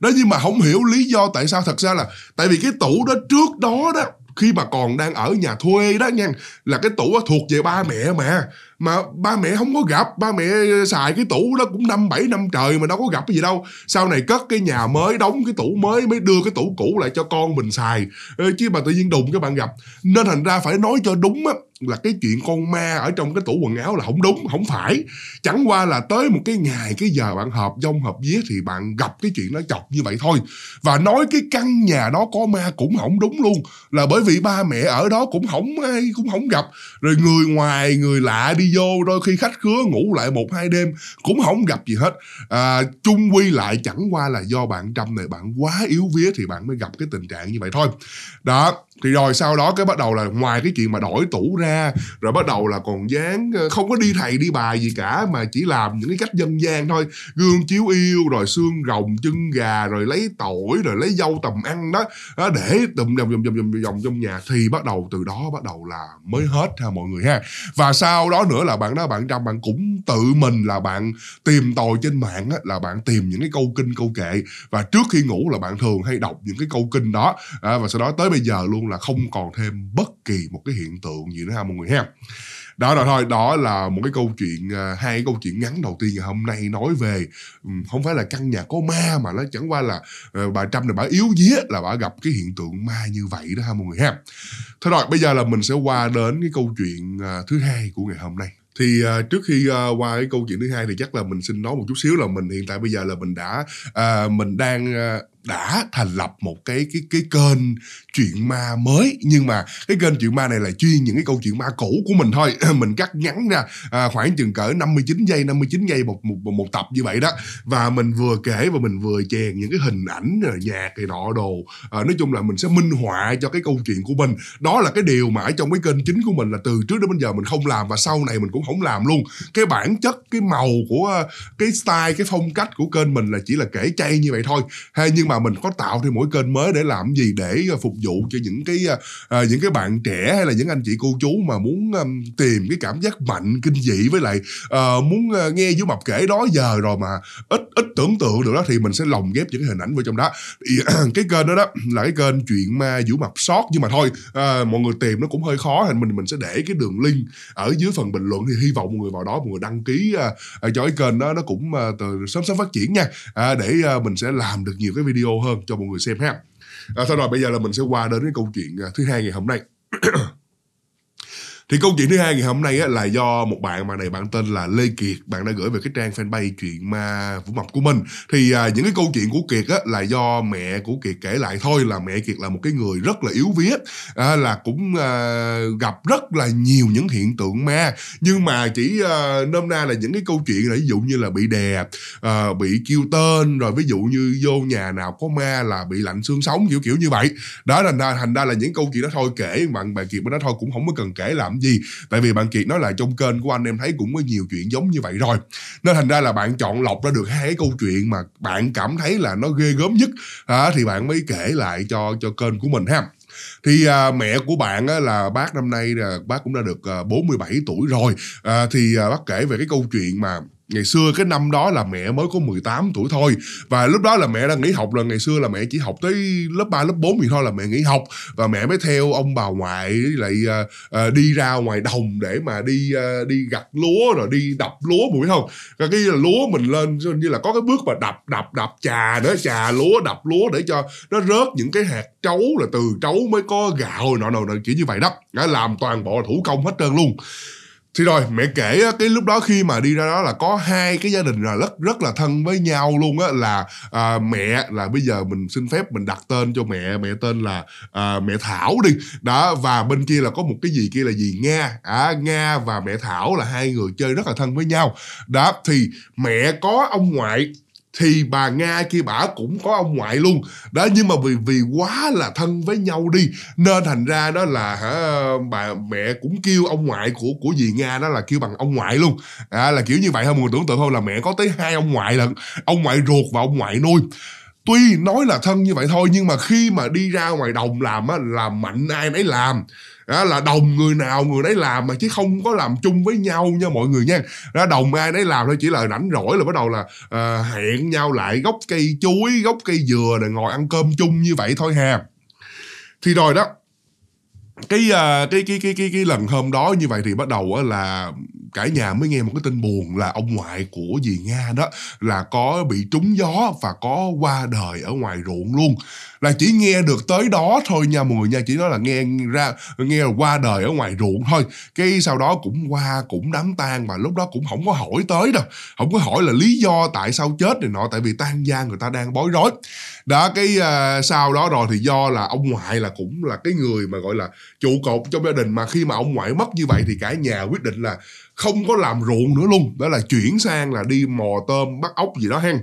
Speaker 1: đó, nhưng mà không hiểu lý do tại sao thật ra là tại vì cái tủ đó trước đó đó, khi mà còn đang ở nhà thuê đó nha, là cái tủ thuộc về ba mẹ mà mà ba mẹ không có gặp, ba mẹ ờ, xài cái tủ đó cũng năm bảy năm trời mà đâu có gặp cái gì đâu. Sau này cất cái nhà mới, đóng cái tủ mới mới đưa cái tủ cũ lại cho con mình xài. Chứ mà tự nhiên đùng các bạn gặp. Nên thành ra phải nói cho đúng á, là cái chuyện con ma ở trong cái tủ quần áo là không đúng, không phải. Chẳng qua là tới một cái ngày, cái giờ bạn hợp dông hợp vía thì bạn gặp cái chuyện nó chọc như vậy thôi. Và nói cái căn nhà đó có ma cũng không đúng luôn. Là bởi vì ba mẹ ở đó cũng không ai, cũng không gặp. Rồi người ngoài, người lạ đi vô đôi khi khách khứa ngủ lại một hai đêm cũng không gặp gì hết. À, chung quy lại chẳng qua là do bạn trâm này bạn quá yếu vía thì bạn mới gặp cái tình trạng như vậy thôi. Đó thì rồi sau đó cái bắt đầu là ngoài cái chuyện mà đổi tủ ra rồi bắt đầu là còn dán ờ, không có đi thầy đi bài gì cả mà chỉ làm những cái cách dân gian thôi. Gương chiếu yêu rồi xương rồng chân gà rồi lấy tỏi rồi lấy dâu tầm ăn đó, đó để tùm vòng vòng vòng vòng vòng trong nhà. Thì bắt đầu từ đó bắt đầu là mới hết ha mọi người ha. Và sau đó nữa là bạn đó bạn trong bạn cũng tự mình là bạn tìm tòi trên mạng á, là bạn tìm những cái câu kinh câu kệ. Và trước khi ngủ là bạn thường hay đọc những cái câu kinh đó. À, và sau đó tới bây giờ luôn là không còn thêm bất kỳ một cái hiện tượng gì nữa ha mọi người ha. Đó rồi thôi đó là một cái câu chuyện à, hai cái câu chuyện ngắn đầu tiên ngày hôm nay nói về không phải là căn nhà có ma mà nó chẳng qua là ờ, bà trâm này bà yếu día là bà gặp cái hiện tượng ma như vậy đó ha mọi người ha. Thôi rồi bây giờ là mình sẽ qua đến cái câu chuyện à, thứ hai của ngày hôm nay. Thì uh, trước khi uh, qua cái câu chuyện thứ hai thì chắc là mình xin nói một chút xíu là mình hiện tại bây giờ là mình đã uh, mình đang uh, đã thành lập một cái cái cái kênh chuyện ma mới. Nhưng mà cái kênh chuyện ma này là chuyên những cái câu chuyện ma cũ của mình thôi. Mình cắt ngắn ra à, khoảng chừng cỡ 59 giây 59 giây một một một tập như vậy đó. Và mình vừa kể và mình vừa chèn những cái hình ảnh nhạc này nọ đồ. À, nói chung là mình sẽ minh họa cho cái câu chuyện của mình. Đó là cái điều mà ở trong cái kênh chính của mình là từ trước đến bây giờ mình không làm và sau này mình cũng không làm luôn. Cái bản chất cái màu của à, cái style cái phong cách của kênh mình là chỉ là kể chay như vậy thôi. Hay nhưng mà mình có tạo thêm mỗi kênh mới để làm gì để ờ, phục vụ cho những cái uh, những cái bạn trẻ hay là những anh chị cô chú mà muốn um, tìm cái cảm giác mạnh kinh dị với lại uh, muốn uh, nghe Vũ Mập kể đó giờ rồi mà ít ít tưởng tượng được đó thì mình sẽ lồng ghép những cái hình ảnh vào trong đó. Thì, cái kênh đó đó là cái kênh chuyện ma Vũ mặt sót nhưng mà thôi à, mọi người tìm nó cũng hơi khó thì mình mình sẽ để cái đường link ở dưới phần bình luận. Thì hy vọng mọi người vào đó mọi người đăng ký uh, cho cái kênh đó nó cũng à, từ sớm sớm phát triển nha. À, để à, mình sẽ làm được nhiều cái video hơn cho mọi người xem ha. À, sau rồi bây giờ là mình sẽ qua đến cái câu chuyện à, thứ hai ngày hôm nay. thì câu chuyện thứ hai ngày hôm nay á, là do một bạn bạn này bạn tên là Lê Kiệt bạn đã gửi về cái trang fanpage chuyện ma Vũ Mập của mình. Thì à, những cái câu chuyện của Kiệt á, là do mẹ của Kiệt kể lại thôi là mẹ Kiệt là một cái người rất là yếu vía à, là cũng à, gặp rất là nhiều những hiện tượng ma. Nhưng mà chỉ à, nôm na là những cái câu chuyện là ví dụ như là bị đè à, bị kêu tên rồi ví dụ như vô nhà nào có ma là bị lạnh xương sống kiểu kiểu như vậy. Đó thành ra thành ra là những câu chuyện đó thôi kể bạn bạn Kiệt bên đó thôi cũng không có cần kể làm gì? Tại vì bạn kiệt nói là trong kênh của anh em thấy cũng có nhiều chuyện giống như vậy rồi. Nên thành ra là bạn chọn lọc ra được hai cái câu chuyện mà bạn cảm thấy là nó ghê gớm nhất. À, thì bạn mới kể lại cho cho kênh của mình ha. Thì à, mẹ của bạn á, là bác năm nay là bác cũng đã được à, 47 tuổi rồi. À, thì à, bác kể về cái câu chuyện mà ngày xưa cái năm đó là mẹ mới có 18 tuổi thôi. Và lúc đó là mẹ đang nghỉ học là ngày xưa là mẹ chỉ học tới lớp 3 lớp 4 thì thôi là mẹ nghỉ học. Và mẹ mới theo ông bà ngoại lại uh, uh, đi ra ngoài đồng để mà đi uh, đi gặt lúa rồi đi đập lúa mũi không? Cái cái là lúa mình lên như là có cái bước mà đập đập đập trà nữa trà lúa đập lúa để cho nó rớt những cái hạt trấu là từ trấu mới có gạo nọ nọ kiểu như vậy đó. Làm toàn bộ thủ công hết trơn luôn thì rồi mẹ kể cái lúc đó khi mà đi ra đó là có hai cái gia đình là rất rất là thân với nhau luôn á là à, mẹ là bây giờ mình xin phép mình đặt tên cho mẹ mẹ tên là à, mẹ Thảo đi. Đó và bên kia là có một cái gì kia là gì? Nga. À, Nga và mẹ Thảo là hai người chơi rất là thân với nhau. Đó thì mẹ có ông ngoại thì bà nga kia bả cũng có ông ngoại luôn. Đó nhưng mà vì vì quá là thân với nhau đi nên thành ra đó là hả bà mẹ cũng kêu ông ngoại của của dì nga đó là kêu bằng ông ngoại luôn. À, là kiểu như vậy thôi mọi người tưởng tượng thôi là mẹ có tới hai ông ngoại lận. Ông ngoại ruột và ông ngoại nuôi. Tuy nói là thân như vậy thôi nhưng mà khi mà đi ra ngoài đồng làm á là mạnh ai nấy làm đó là đồng người nào người đấy làm mà chứ không có làm chung với nhau nha mọi người nha. Đó đồng ai đấy làm thôi chỉ là rảnh rỗi là bắt đầu là uh, hẹn nhau lại gốc cây chuối gốc cây dừa để ngồi ăn cơm chung như vậy thôi ha. Thì rồi đó cái ờ, cái cái cái cái cái lần hôm đó như vậy thì bắt đầu á là cả nhà mới nghe một cái tin buồn là ông ngoại của dì nga đó là có bị trúng gió và có qua đời ở ngoài ruộng luôn. Là chỉ nghe được tới đó thôi nha mọi người nha chỉ nói là nghe ra nghe là qua đời ở ngoài ruộng thôi. Cái sau đó cũng qua cũng đám tang mà lúc đó cũng không có hỏi tới đâu. Không có hỏi là lý do tại sao chết này nọ tại vì tang gia người ta đang bối rối. Đó cái uh, sau đó rồi thì do là ông ngoại là cũng là cái người mà gọi là trụ cột trong gia đình mà khi mà ông ngoại mất như vậy thì cả nhà quyết định là không có làm ruộng nữa luôn. Đó là chuyển sang là đi mò tôm, bắt ốc gì đó hen.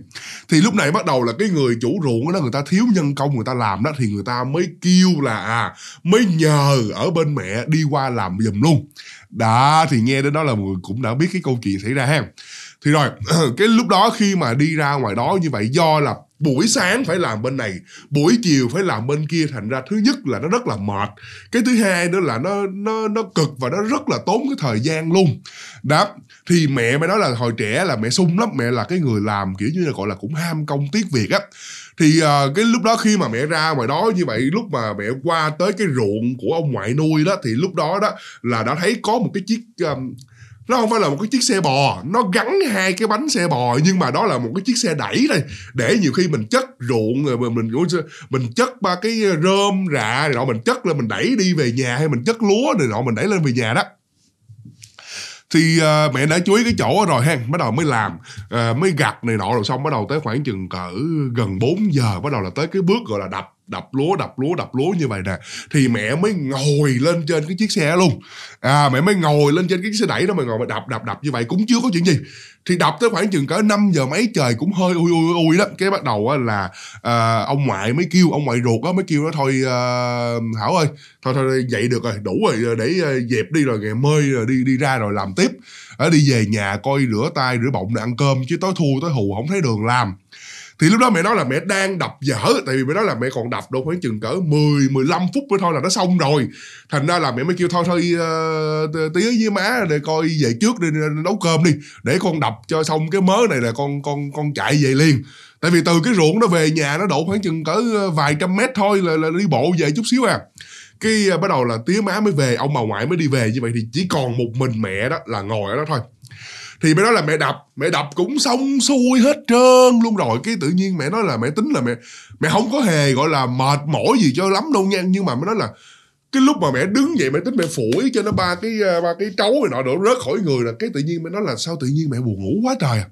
Speaker 1: Thì lúc này bắt đầu là cái người chủ ruộng đó, người ta thiếu nhân công người ta làm đó, thì người ta mới kêu là à mới nhờ ở bên mẹ đi qua làm giùm luôn. Đó thì nghe đến đó là mọi người cũng đã biết cái câu chuyện xảy ra ha thì rồi, cái lúc đó khi mà đi ra ngoài đó như vậy, do là buổi sáng phải làm bên này buổi chiều phải làm bên kia. Thành ra thứ nhất là nó rất là mệt. Cái thứ hai nữa là nó nó nó cực và nó rất là tốn cái thời gian luôn. Đó thì mẹ mới nói là hồi trẻ là mẹ sung lắm. Mẹ là cái người làm kiểu như là gọi là cũng ham công tiếc việc á. Thì uh, cái lúc đó khi mà mẹ ra ngoài đó như vậy lúc mà mẹ qua tới cái ruộng của ông ngoại nuôi đó thì lúc đó đó là đã thấy có một cái chiếc um, nó không phải là một cái chiếc xe bò nó gắn hai cái bánh xe bò nhưng mà đó là một cái chiếc xe đẩy đây để nhiều khi mình chất ruộng rồi mình mình mình chất ba cái ờ, rơm rạ rồi nọ mình chất lên mình đẩy đi về nhà hay mình chất lúa rồi nọ mình đẩy lên về nhà đó. Thì uh, mẹ đã chú ý cái chỗ rồi ha bắt đầu mới làm uh, mới gặt này nọ rồi xong bắt đầu tới khoảng chừng cỡ gần 4 giờ bắt đầu là tới cái bước gọi là đập đập lúa đập lúa đập lúa như vậy nè thì mẹ mới ngồi lên trên cái chiếc xe luôn. À mẹ mới ngồi lên trên cái xe đẩy đó mà ngồi mà đập đập đập như vậy cũng chưa có chuyện gì. Thì đập tới khoảng chừng cỡ 5 giờ mấy trời cũng hơi ui ui ui đó. Cái bắt đầu là à, ông ngoại mới kêu ông ngoại ruột á mới kêu nó thôi à, hảo ơi thôi thôi dậy được rồi đủ rồi để à, dẹp đi rồi ngày mơi rồi đi đi ra rồi làm tiếp. Ở đi về nhà coi rửa tay rửa bọng để ăn cơm chứ tối thu tối hù không thấy đường làm thì lúc đó mẹ nói là mẹ đang đập dở tại vì mẹ nói là mẹ còn đập đâu khoảng chừng cỡ 10 15 phút mới thôi là nó xong rồi. Thành ra là mẹ mới kêu thôi thôi ờ, uh, tía với má để coi về trước đi nấu cơm đi để con đập cho xong cái mớ này là con con con chạy về liền. Tại vì từ cái ruộng nó về nhà nó đổ khoảng chừng cỡ ờ, vài trăm mét thôi là, là đi bộ về chút xíu à. Cái uh, bắt đầu là tía má mới về ông bà ngoại mới đi về như vậy thì chỉ còn một mình mẹ đó là ngồi ở đó thôi thì mẹ nói là mẹ đập mẹ đập cũng xong xuôi hết trơn luôn rồi. Cái tự nhiên mẹ nói là mẹ tính là mẹ mẹ không có hề gọi là mệt mỏi gì cho lắm đâu nha. Nhưng mà mẹ nói là cái lúc mà mẹ đứng vậy mẹ tính mẹ phủi cho nó ba cái à, ba cái trấu này nọ đổ rớt khỏi người là cái tự nhiên mẹ nói là sao tự nhiên mẹ buồn ngủ quá trời à.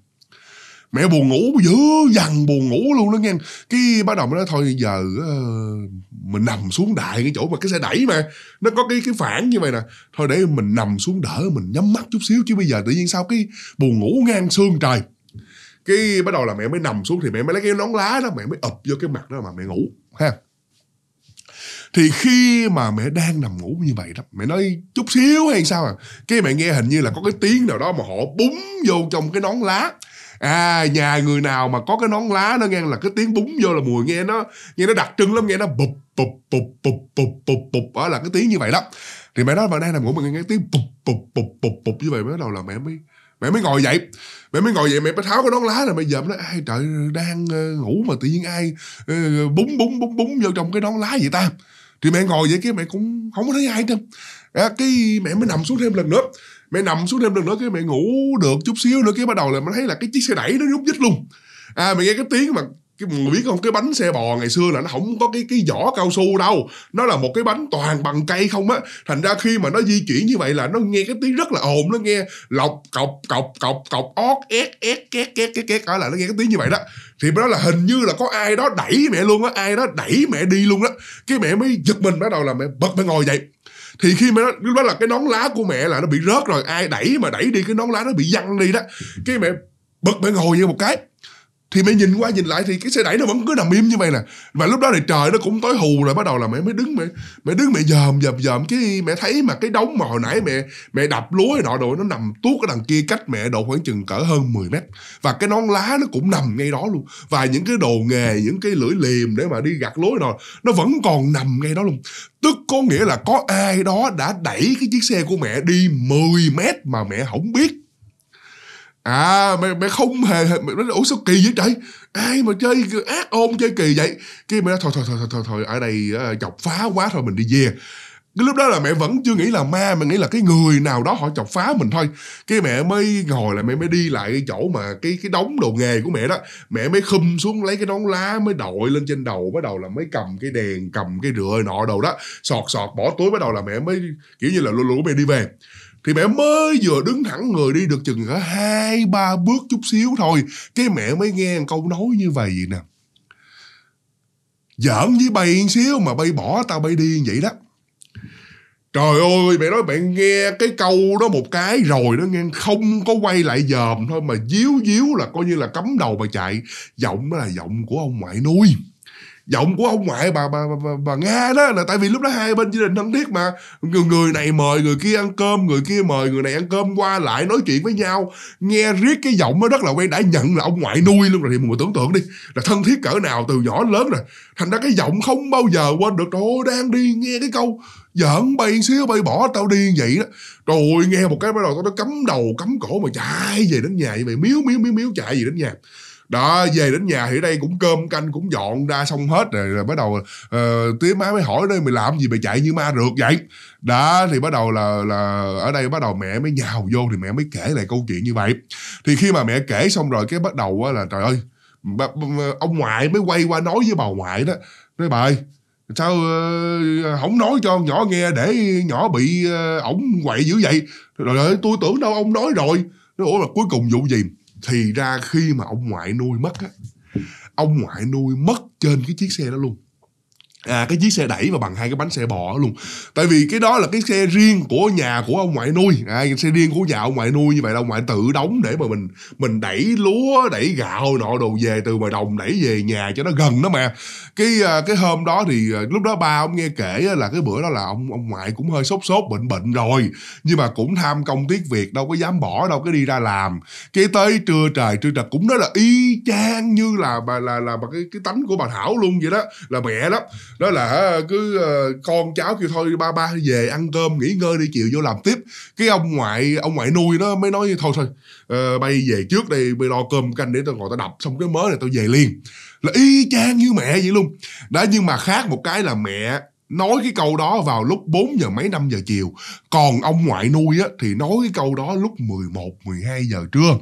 Speaker 1: Mẹ buồn ngủ dữ dằn buồn ngủ luôn đó nghe. Cái bắt đầu mới nói thôi giờ uh, mình nằm xuống đại cái chỗ mà cái xe đẩy mà. Nó có cái cái phản như vậy nè. Thôi để mình nằm xuống đỡ, mình nhắm mắt chút xíu chứ bây giờ tự nhiên sao cái buồn ngủ ngang xương trời, cái bắt đầu là mẹ mới nằm xuống thì mẹ mới lấy cái nón lá đó, mẹ mới ập vô cái mặt đó mà mẹ ngủ, ha. Thì khi mà mẹ đang nằm ngủ như vậy đó, mẹ nói chút xíu hay sao à cái mẹ nghe hình như là có cái tiếng nào đó mà họ búng vô trong cái nón lá à nhà người nào mà có cái nón lá nó nghe là cái tiếng búng vô là mùi nghe nó nghe nó đặc trưng lắm nghe nó bụp bụp bụp bụp bụp bụp bụp đó là cái tiếng như vậy đó. Thì mẹ nói mà đang nằm ngủ mà nghe cái tiếng bụp bụp bụp bụp bụp như vậy. Mới đầu là mẹ mới mẹ mới ngồi dậy mẹ mới ngồi dậy mẹ mới tháo cái nón lá rồi bây giờ nói ai trời đang ờ, ngủ mà tự nhiên ai ờ, búng búng búng búng vô trong cái nón lá vậy ta? Thì mẹ ngồi vậy cái mẹ cũng không có thấy ai hết à, cái mẹ mới nằm xuống thêm lần nữa mẹ nằm xuống thêm lần nữa cái mẹ ngủ được chút xíu nữa, cái bắt đầu là mẹ thấy là cái chiếc xe đẩy nó nhúc nhích luôn. À mẹ nghe cái tiếng mà cái người biết không? Cái bánh xe bò ngày xưa là nó không có cái cái vỏ cao su đâu. Nó là một cái bánh toàn bằng cây không á. Thành ra khi mà nó di chuyển như vậy là nó nghe cái tiếng rất là ồn, nó nghe lọc, cọc cọc cọc cọc, ót ét ét két két két két là nó nghe cái tiếng như vậy đó. Thì đó là hình như là có ai đó đẩy mẹ luôn á, ai đó đẩy mẹ đi luôn đó cái mẹ mới giật mình, bắt đầu là mẹ bật mẹ ngồi dậy thì khi mà nó lúc đó là cái nón lá của mẹ là nó bị rớt rồi, ai đẩy mà đẩy đi cái nón lá nó bị văng đi đó. Cái mẹ bật mẹ ngồi như một cái thì mẹ nhìn qua nhìn lại thì cái xe đẩy nó vẫn cứ nằm im như vậy nè. Và lúc đó thì trời nó cũng tối hù rồi, bắt đầu là mẹ mới đứng, mẹ mẹ đứng, mẹ dòm dòm dòm. Cái mẹ thấy mà cái đống mà hồi nãy mẹ mẹ đập lúa nọ đồ, nó nằm tuốt ở đằng kia cách mẹ độ khoảng chừng cỡ hơn 10 mét. Và cái nón lá nó cũng nằm ngay đó luôn. Và những cái đồ nghề, những cái lưỡi liềm để mà đi gặt lúa nọ, nó vẫn còn nằm ngay đó luôn. Tức có nghĩa là có ai đó đã đẩy cái chiếc xe của mẹ đi 10 mét mà mẹ không biết à mày mày không hề mày nói ủa sao kỳ vậy trời? Ai mà chơi ác ôn chơi kỳ vậy? Cái mày nói, thôi thôi thôi thôi thôi ở đây ờ, chọc phá quá thôi mình đi về. Cái lúc đó là mẹ vẫn chưa nghĩ là ma mà nghĩ là cái người nào đó họ chọc phá mình thôi. Cái mẹ mới ngồi lại, mẹ mới đi lại cái chỗ mà cái cái đống đồ nghề của mẹ đó. Mẹ mới khum xuống lấy cái nón lá mới đội lên trên đầu, bắt đầu là mới cầm cái đèn, cầm cái rửa nọ đầu đó. Sọt sọt, bỏ túi, bắt đầu là mẹ mới kiểu như là lũ lũ mẹ đi về thì mẹ mới vừa đứng thẳng người đi được chừng cả hai ba bước chút xíu thôi. Cái mẹ mới nghe câu nói như vậy nè. Giỡn với bay xíu mà bay bỏ tao bay đi vậy đó. Trời ơi, mẹ nói bạn nghe cái câu đó một cái rồi nó nghe không có quay lại dòm thôi mà díu díu là coi như là cắm đầu mà chạy. Giọng đó là giọng của ông ngoại nuôi giọng của ông ngoại bà bà bà, bà nga đó là tại vì lúc đó hai bên gia đình thân thiết mà. Người, người này mời người kia ăn cơm người kia mời người này ăn cơm qua lại nói chuyện với nhau. Nghe riết cái giọng nó rất là quen đã nhận là ông ngoại nuôi luôn rồi thì mọi người tưởng tượng đi là thân thiết cỡ nào từ nhỏ lớn rồi. Thành ra cái giọng không bao giờ quên được trời ơi đang đi nghe cái câu giỡn bay xíu bay bỏ tao đi vậy đó. Rồi nghe một cái bắt đầu tao nó cắm đầu cắm cổ mà chạy về đến nhà như vậy miếu miếu miếu miếu chạy về đến nhà đó về đến nhà thì ở đây cũng cơm canh cũng dọn ra xong hết rồi, rồi bắt đầu uh, tía má mới hỏi đây mày làm gì mày chạy như ma rượt vậy? Đó thì bắt đầu là là ở đây bắt đầu mẹ mới nhào vô thì mẹ mới kể lại câu chuyện như vậy. Thì khi mà mẹ kể xong rồi cái bắt đầu là trời ơi bà, ông ngoại mới quay qua nói với bà ngoại đó. Nói bà ơi sao ờ, uh, không nói cho nhỏ nghe để nhỏ bị uh, ổng quậy dữ vậy? Rồi tôi tưởng đâu ông nói rồi. Ủa là cuối cùng vụ gì? Thì ra khi mà ông ngoại nuôi mất á ông ngoại nuôi mất trên cái chiếc xe đó luôn. À cái chiếc xe đẩy và bằng hai cái bánh xe bò luôn. Tại vì cái đó là cái xe riêng của nhà của ông ngoại nuôi. À, xe riêng của nhà ông ngoại nuôi như vậy là ông ngoại tự đóng để mà mình mình đẩy lúa đẩy gạo nọ đồ về từ ngoài đồng đẩy về nhà cho nó gần đó mà cái à, cái hôm đó thì à, lúc đó ba ông nghe kể là cái bữa đó là ông ông ngoại cũng hơi sốt sốt bệnh bệnh rồi. Nhưng mà cũng tham công tiếc việc đâu có dám bỏ đâu cái đi ra làm. Cái tới trưa trời trưa trời cũng nói là y chang như là bà là là, bà cái cái tánh của bà thảo luôn vậy đó là mẹ đó đó là cứ ờ, con cháu kêu thôi ba ba về ăn cơm nghỉ ngơi đi chiều vô làm tiếp. Cái ông ngoại ông ngoại nuôi nó mới nói thôi thôi uh, bay về trước đây bay lo cơm canh để tao ngồi tao đập xong cái mới này tao về liền là y chang như mẹ vậy luôn. Đó nhưng mà khác một cái là mẹ nói cái câu đó vào lúc 4 giờ mấy 5 giờ chiều. Còn ông ngoại nuôi á thì nói cái câu đó lúc 11 12 giờ trưa.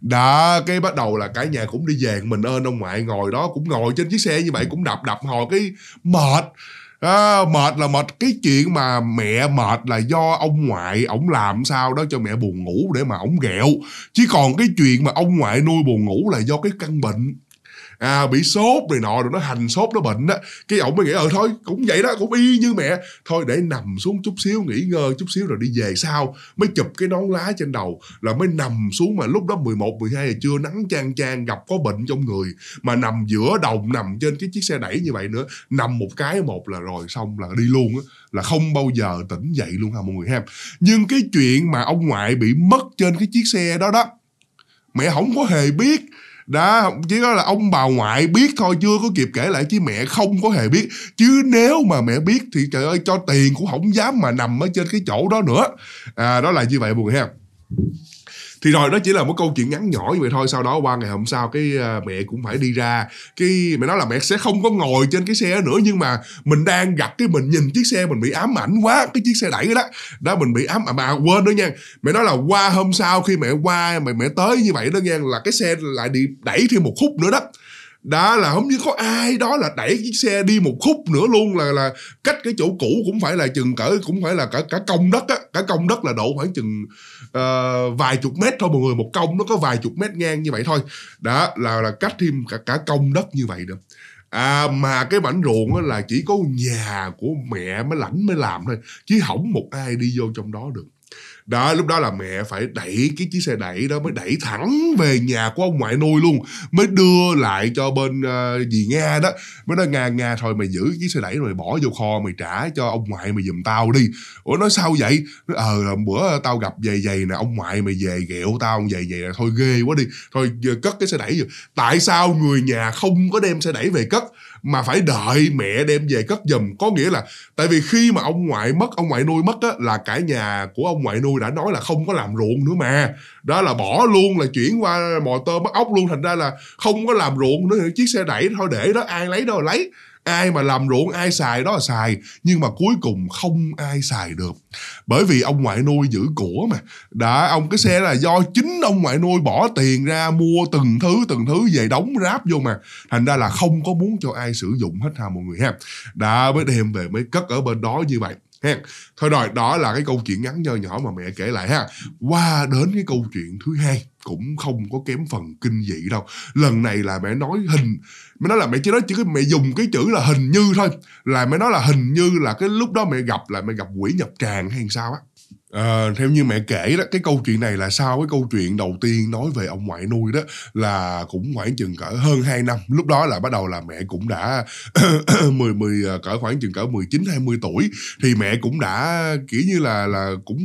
Speaker 1: Đó cái bắt đầu là cả nhà cũng đi về mình ơn ông ngoại ngồi đó cũng ngồi trên chiếc xe như vậy cũng đập đập hồi cái mệt. À, mệt là mệt. Cái chuyện mà mẹ mệt là do ông ngoại ổng làm sao đó cho mẹ buồn ngủ để mà ổng ghẹo. Chứ còn cái chuyện mà ông ngoại nuôi buồn ngủ là do cái căn bệnh à, bị sốt này nọ rồi nó hành sốt nó bệnh á cái ổng mới nghĩ ờ thôi cũng vậy đó cũng y như mẹ. Thôi để nằm xuống chút xíu nghỉ ngơi chút xíu rồi đi về sau. Mới chụp cái nón lá trên đầu là mới nằm xuống mà lúc đó 11, 12 giờ trưa nắng chang chang gặp có bệnh trong người. Mà nằm giữa đồng nằm trên cái chiếc xe đẩy như vậy nữa nằm một cái một là rồi xong là đi luôn á. Là không bao giờ tỉnh dậy luôn ha mọi người ha? Nhưng cái chuyện mà ông ngoại bị mất trên cái chiếc xe đó đó mẹ không có hề biết đó chỉ có là ông bà ngoại biết thôi, chưa có kịp kể lại chứ mẹ, không có hề biết. Chứ nếu mà mẹ biết thì trời ơi, cho tiền cũng không dám mà nằm ở trên cái chỗ đó nữa. À đó là như vậy mọi người ha thì rồi đó chỉ là một câu chuyện ngắn nhỏ như vậy thôi, sau đó qua ngày hôm sau cái à, mẹ cũng phải đi ra. Cái mẹ nói là mẹ sẽ không có ngồi trên cái xe nữa, nhưng mà mình đang gặp cái mình nhìn chiếc xe mình bị ám ảnh quá, cái chiếc xe đẩy đó. Đó, mình bị ám ảnh mà quên đó nha. Mẹ nói là qua hôm sau khi mẹ qua, mẹ mẹ tới như vậy đó nha, là cái xe lại đi đẩy thêm một khúc nữa đó đó là không như có ai đó là đẩy chiếc xe đi một khúc nữa luôn là là cách cái chỗ cũ cũng phải là chừng cỡ cũng phải là cả cả công đất á cả công đất là độ khoảng chừng uh, vài chục mét thôi mọi người một công nó có vài chục mét ngang như vậy thôi. Đó là là cách thêm cả cả công đất như vậy được. À, mà cái mảnh ruộng là chỉ có nhà của mẹ mới lãnh mới làm thôi chứ không một ai đi vô trong đó được đó lúc đó là mẹ phải đẩy cái chiếc xe đẩy đó mới đẩy thẳng về nhà của ông ngoại nuôi luôn mới đưa lại cho bên uh, dì nga đó. Mới nói nga nga thôi mày giữ chiếc xe đẩy rồi bỏ vô kho mày trả cho ông ngoại mày giùm tao đi. Ủa nói sao vậy? Nói, ờ bữa tao gặp về vậy nè ông ngoại mày về ghẹo tao về vậy thôi ghê quá đi. Thôi giờ cất cái xe đẩy vô. Tại sao người nhà không có đem xe đẩy về cất? Mà phải đợi mẹ đem về cất giùm. Có nghĩa là, tại vì khi mà ông ngoại mất, ông ngoại nuôi mất á, là cả nhà của ông ngoại nuôi đã nói là không có làm ruộng nữa mà. Đó là bỏ luôn, là chuyển qua mò tôm, bắt ốc luôn. Thành ra là không có làm ruộng nữa chiếc xe đẩy thôi, để đó, ai lấy đâu lấy ai mà làm ruộng, ai xài đó là xài, nhưng mà cuối cùng không ai xài được. Bởi vì ông ngoại nuôi giữ của mà. Đã, ông, cái xe là do chính ông ngoại nuôi bỏ tiền ra mua từng thứ từng thứ về đóng ráp vô mà. Thành ra là không có muốn cho ai sử dụng hết ha mọi người ha. Đã, mới đem về, mới cất ở bên đó như vậy ha. Thôi rồi, đó là cái câu chuyện ngắn nho nhỏ mà mẹ kể lại ha. Qua đến cái câu chuyện thứ hai, cũng không có kém phần kinh dị đâu. Lần này là mẹ nói hình mới nói là mẹ chỉ nói chỉ mẹ dùng cái chữ là hình như thôi. Là mẹ nói là hình như là cái lúc đó mẹ gặp, là mẹ gặp quỷ nhập tràng hay sao á. À, theo như mẹ kể đó cái câu chuyện này là sau cái câu chuyện đầu tiên nói về ông ngoại nuôi đó là cũng khoảng chừng cỡ hơn 2 năm. Lúc đó là bắt đầu là mẹ cũng đã 10 10 ờ, cỡ khoảng chừng cỡ 19 20 tuổi. Thì mẹ cũng đã kiểu như là là cũng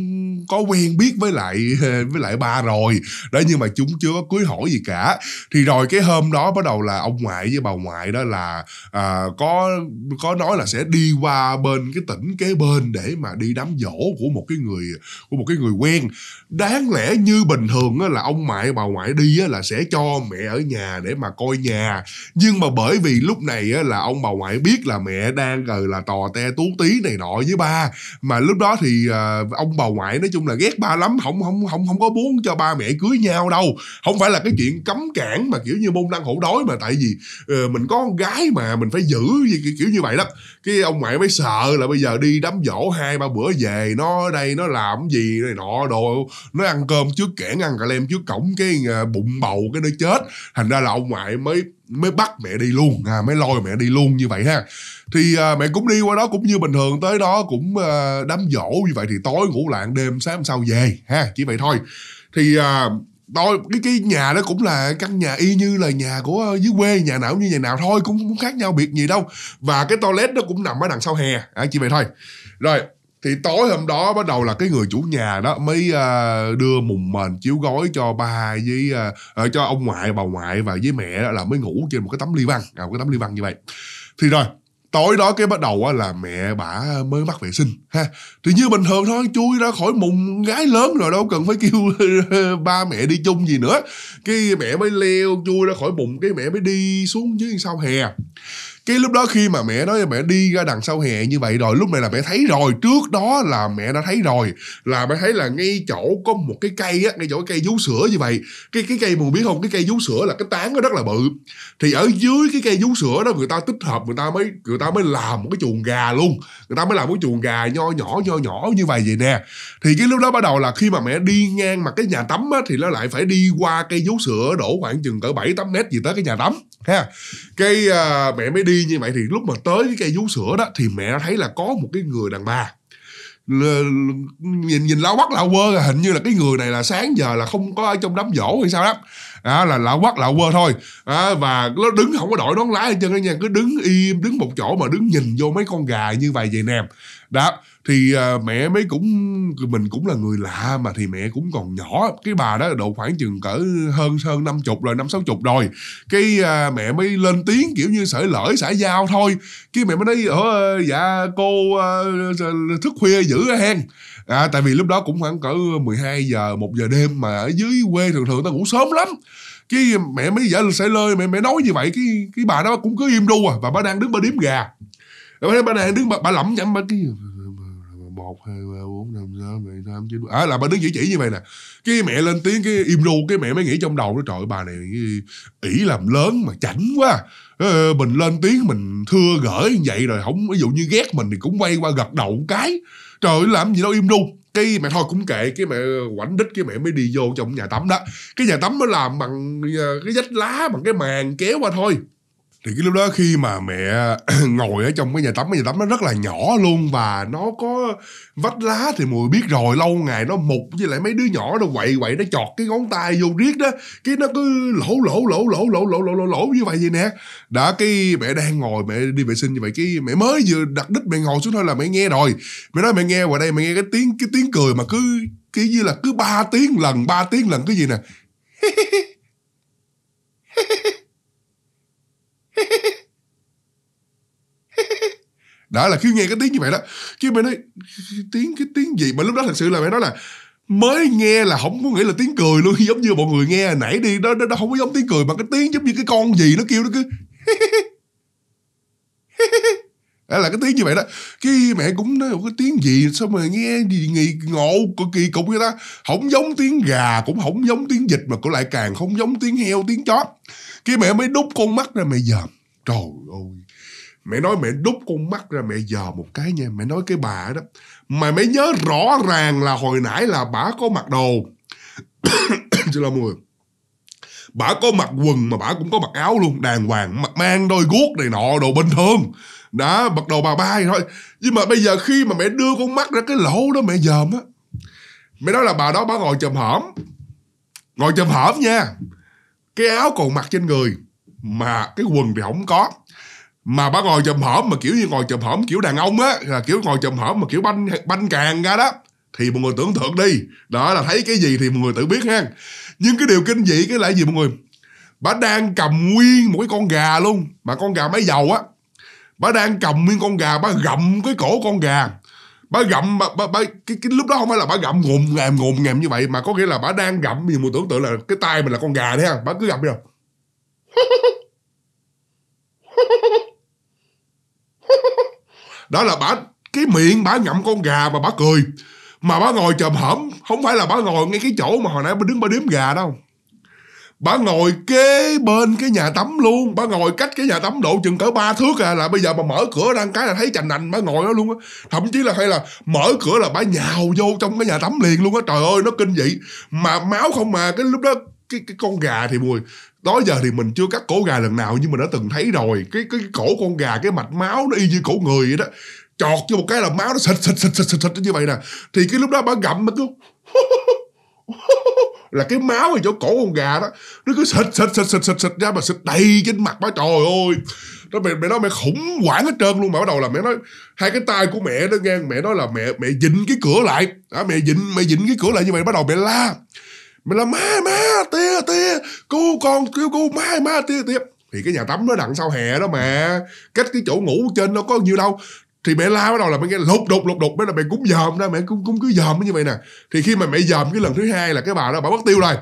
Speaker 1: có quen biết với lại với lại ba rồi. Đó nhưng mà chúng chưa có cưới hỏi gì cả. Thì rồi cái hôm đó bắt đầu là ông ngoại với bà ngoại đó là à, có có nói là sẽ đi qua bên cái tỉnh kế bên để mà đi đám dỗ của một cái người của một cái người quen. Đáng lẽ như bình thường á, là ông ngoại bà ngoại đi á, là sẽ cho mẹ ở nhà để mà coi nhà. Nhưng mà bởi vì lúc này á, là ông bà ngoại biết là mẹ đang rồi là tò te tú tí này nọ với ba. Mà lúc đó thì ờ, ông bà ngoại nói chung là ghét ba lắm không không không không có muốn cho ba mẹ cưới nhau đâu. Không phải là cái chuyện cấm cản mà kiểu như môn đăng hổ đói mà tại vì uh, mình có con gái mà mình phải giữ kiểu như vậy đó. Cái ông ngoại mới sợ là bây giờ đi đám dỗ hai ba bữa về nó ở đây nó làm gì này nọ đồ nó ăn cơm trước kẽn ăn cà lem trước cổng cái à, bụng bầu cái nó chết. Thành ra là ông ngoại mới mới bắt mẹ đi luôn à, mới lôi mẹ đi luôn như vậy ha. Thì à, mẹ cũng đi qua đó cũng như bình thường tới đó cũng à, đám dỗ như vậy thì tối ngủ lạng đêm sáng hôm sau về ha chỉ vậy thôi. Thì à, tôi cái cái nhà đó cũng là căn nhà y như là nhà của dưới quê nhà nào như nhà nào thôi cũng không khác nhau biệt gì đâu. Và cái toilet nó cũng nằm ở đằng sau hè à, chỉ vậy thôi. Rồi thì tối hôm đó bắt đầu là cái người chủ nhà đó mới uh, đưa mùng mền chiếu gói cho ba với uh, cho ông ngoại bà ngoại và với mẹ đó là mới ngủ trên một cái tấm ly văn, à, một cái tấm ly văn như vậy. Thì rồi tối đó cái bắt đầu á là mẹ bà mới mắc vệ sinh ha. Thì như bình thường thôi chui ra khỏi mùng gái lớn rồi đâu cần phải kêu ba mẹ đi chung gì nữa. Cái mẹ mới leo chui ra khỏi mùng cái mẹ mới đi xuống dưới sau hè cái lúc đó khi mà mẹ nói mẹ đi ra đằng sau hè như vậy rồi, lúc này là mẹ thấy rồi, trước đó là mẹ đã thấy rồi, là mẹ thấy là ngay chỗ có một cái cây á, ngay chỗ cái cây vú sữa như vậy. Cái cái cây mà biết không, cái cây vú sữa là cái tán nó rất là bự. Thì ở dưới cái cây vú sữa đó người ta tích hợp, người ta mới, người ta mới làm một cái chuồng gà luôn. Người ta mới làm một cái chuồng gà nho nhỏ nho nhỏ như vậy vậy nè. Thì cái lúc đó bắt đầu là khi mà mẹ đi ngang mà cái nhà tắm á, thì nó lại phải đi qua cây vú sữa đổ khoảng chừng cỡ bảy tám mét gì tới cái nhà tắm ha. Cái à, mẹ mới đi như vậy thì lúc mà tới cái cây vú sữa đó thì mẹ thấy là có một cái người đàn bà. Nhìn nhìn lão quắc lão quơ hình như là cái người này là sáng giờ là không có ở trong đám dỗ hay sao đó. À, là lão quắc lão quơ thôi. À, và nó đứng không có đổi nón lá hết trơn nha cứ đứng im đứng một chỗ mà đứng nhìn vô mấy con gà như vậy vậy nè đó thì uh, mẹ mấy cũng mình cũng là người lạ mà thì mẹ cũng còn nhỏ. Cái bà đó độ khoảng chừng cỡ hơn hơn năm chục rồi năm sáu chục rồi. Cái uh, mẹ mới lên tiếng kiểu như sởi lỡi xã giao thôi. Cái mẹ mới nói ở dạ cô uh, thức khuya dữ hen. À, tại vì lúc đó cũng khoảng cỡ 12 giờ một giờ đêm mà ở dưới quê thường thường ta ngủ sớm lắm. Cái mẹ mới giả sẽ lơi mẹ mẹ nói như vậy cái cái bà đó cũng cứ im ru à và bà đang đứng bà điếm gà bà, bà đang đứng bà, bà lẩm nhẩm bà cái một hai ba bốn năm sáu bảy tám chín à là bà đứng chỉ chỉ như vậy nè. Cái mẹ lên tiếng cái im ru cái mẹ mới nghĩ trong đầu nó trời bà này ỷ làm lớn mà chảnh quá. Ờ, mình lên tiếng mình thưa gửi như vậy rồi không ví dụ như ghét mình thì cũng quay qua gật đầu cái. Trời làm gì đâu im ru. Cái mẹ thôi cũng kệ cái mẹ quảnh đích cái mẹ mới đi vô trong nhà tắm đó. Cái nhà tắm nó làm bằng ờ, cái vách lá bằng cái màn kéo qua thôi thì cái lúc đó khi mà mẹ ngồi ở trong cái nhà tắm, cái nhà tắm nó rất là nhỏ luôn và nó có vách lá thì mùi biết rồi, lâu ngày nó mục với lại mấy đứa nhỏ nó quậy quậy, nó chọt cái ngón tay vô riết đó. Cái nó cứ lỗ lỗ lỗ lỗ lỗ lỗ lỗ lỗ lỗ như vậy vậy nè. Đã cái mẹ đang ngồi, mẹ đi vệ sinh như vậy, cái mẹ mới vừa đặt đích mẹ ngồi xuống thôi là mẹ nghe rồi. Mẹ nói mẹ nghe, qua đây mẹ nghe cái tiếng cái tiếng cười mà cứ cái như là cứ ba tiếng lần, ba tiếng lần cái gì nè. đó là khi nghe cái tiếng như vậy đó cái mẹ nói tiếng cái tiếng gì? Mà lúc đó thật sự là mẹ nói là mới nghe là không có nghĩa là tiếng cười luôn giống như mọi người nghe nãy đi đó, đó, đó không có giống tiếng cười mà cái tiếng giống như cái con gì nó kêu nó cứ đó là cái tiếng như vậy đó. Cái mẹ cũng nói cái tiếng gì? Sao mà nghe gì nghị ngộ cực kỳ cục vậy ta? Không giống tiếng gà cũng không giống tiếng vịt mà cũng lại càng không giống tiếng heo tiếng chó. Cái mẹ mới đút con mắt ra mẹ giờ trời ơi mẹ nói mẹ đút con mắt ra, mẹ dò một cái nha. Mẹ nói cái bà đó, mà mẹ nhớ rõ ràng là hồi nãy là bà có mặc đồ. Xin lỗi mọi người. Bà có mặc quần mà bà cũng có mặc áo luôn. Đàng hoàng, mặc mang đôi guốc này nọ, đồ bình thường. Đó, mặc đồ bà ba thôi. Nhưng mà bây giờ khi mà mẹ đưa con mắt ra cái lỗ đó, mẹ dòm á. Mẹ nói là bà đó, bà ngồi chầm hõm ngồi chầm hõm nha. Cái áo còn mặc trên người, mà cái quần thì không có mà bà ngồi chùm hổm mà kiểu như ngồi chùm hổm kiểu đàn ông á là kiểu ngồi chùm hổm mà kiểu banh banh càng ra đó thì mọi người tưởng tượng đi. Đó là thấy cái gì thì mọi người tự biết ha. Nhưng cái điều kinh dị cái là gì mọi người? Bà đang cầm nguyên một cái con gà luôn. Mà con gà máy dầu á. Bà đang cầm nguyên con gà bà gặm cái cổ con gà. Bà gặm bà, bà, bà cái, cái lúc đó không phải là bà gặm ngồm ngàm ngồm ngàm như vậy mà có nghĩa là bà đang gặm thì người tưởng tượng là cái tay mình là con gà đấy ha. Bà cứ gặm đi đâu đó là bà cái miệng bà ngậm con gà mà bà cười. Mà bà ngồi chồm hổm, không phải là bà ngồi ngay cái chỗ mà hồi nãy bà đứng bà đếm gà đâu. Bà ngồi kế bên cái nhà tắm luôn bà ngồi cách cái nhà tắm độ chừng cỡ ba thước à là bây giờ mà mở cửa ra cái là thấy chành nành bà ngồi đó luôn á. Thậm chí là hay là mở cửa là bà nhào vô trong cái nhà tắm liền luôn á. Trời ơi, nó kinh dị. Mà máu không mà, cái lúc đó cái cái con gà thì mùi đó giờ thì mình chưa cắt cổ gà lần nào nhưng mình đã từng thấy rồi. Cái cái, cổ con gà cái mạch máu nó y như cổ người vậy đó. Chọt cho một cái là máu nó xịt xịt xịt xịt xịt, như vậy nè. Thì cái lúc đó bà gặm mà cứ là cái máu ở chỗ cổ con gà đó nó cứ xịt xịt xịt xịt xịt xịt ra mà xịt đầy trên mặt bà. Trời ơi! Nó mẹ mẹ nói mẹ khủng hoảng hết trơn luôn mà bắt đầu là mẹ nói hai cái tay của mẹ nó ngang mẹ nói là mẹ mẹ dịnh cái cửa lại. Đó, mẹ dịnh mẹ dịnh cái cửa lại như vậy bắt đầu mẹ la mẹ là má má tia tia cô con kêu cô má má tia tia thì cái nhà tắm nó đằng sau hè đó mà. Cách cái chỗ ngủ trên nó có nhiêu đâu. Thì mẹ la bắt đầu là mẹ nghe lục đục lục đục. Mới là mẹ cũng dòm ra, mẹ cũng cũng cứ dòm như vậy nè. Thì khi mà mẹ dòm cái lần thứ hai là cái bà đó bà mất tiêu rồi.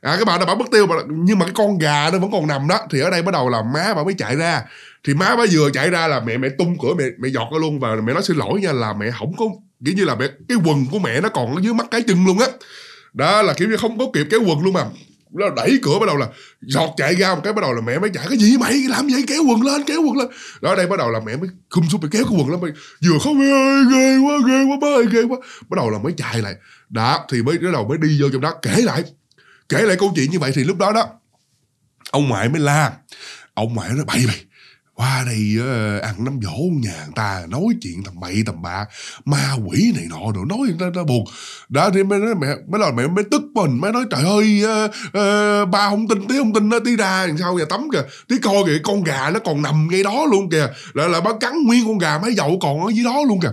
Speaker 1: À cái bà đó bà mất tiêu nhưng mà cái con gà nó vẫn còn nằm đó. Thì ở đây bắt đầu là má bà mới chạy ra. Thì má bà vừa chạy ra là mẹ mẹ tung cửa, mẹ mẹ giọt ra luôn và mẹ nói xin lỗi nha là mẹ không có, kiểu như là mẹ, cái quần của mẹ nó còn ở dưới mắt cái chân luôn á đó là kiểu như không có kịp kéo quần luôn mà. Nó đẩy cửa bắt đầu là giọt chạy ra một cái bắt đầu là mẹ mới chạy cái gì, mày làm vậy? Kéo quần lên, kéo quần lên. Đó, đây bắt đầu là mẹ mới khum xuống mày kéo cái quần lên mày vừa không ơi ghê quá ghê quá ba ơi, ghê quá. Bắt đầu là mới chạy lại. Đó, thì mới bắt đầu mới đi vô trong đó. Kể lại kể lại câu chuyện như vậy thì lúc đó đó, ông ngoại mới la. Ông ngoại nói bậy bậy qua đây uh, ăn nắm dỗ nhà người ta nói chuyện tầm bậy tầm bạ. Ma quỷ này nọ rồi nói người ta, ta buồn. Đó thì mới nói mẹ mới là mẹ mới tức mình mới nói trời ơi uh, uh, ba không tin tí không tin nó tí ra làm sao nhà tắm kìa. Tí coi kìa con gà nó còn nằm ngay đó luôn kìa. Lại là bác cắn nguyên con gà mấy dậu còn ở dưới đó luôn kìa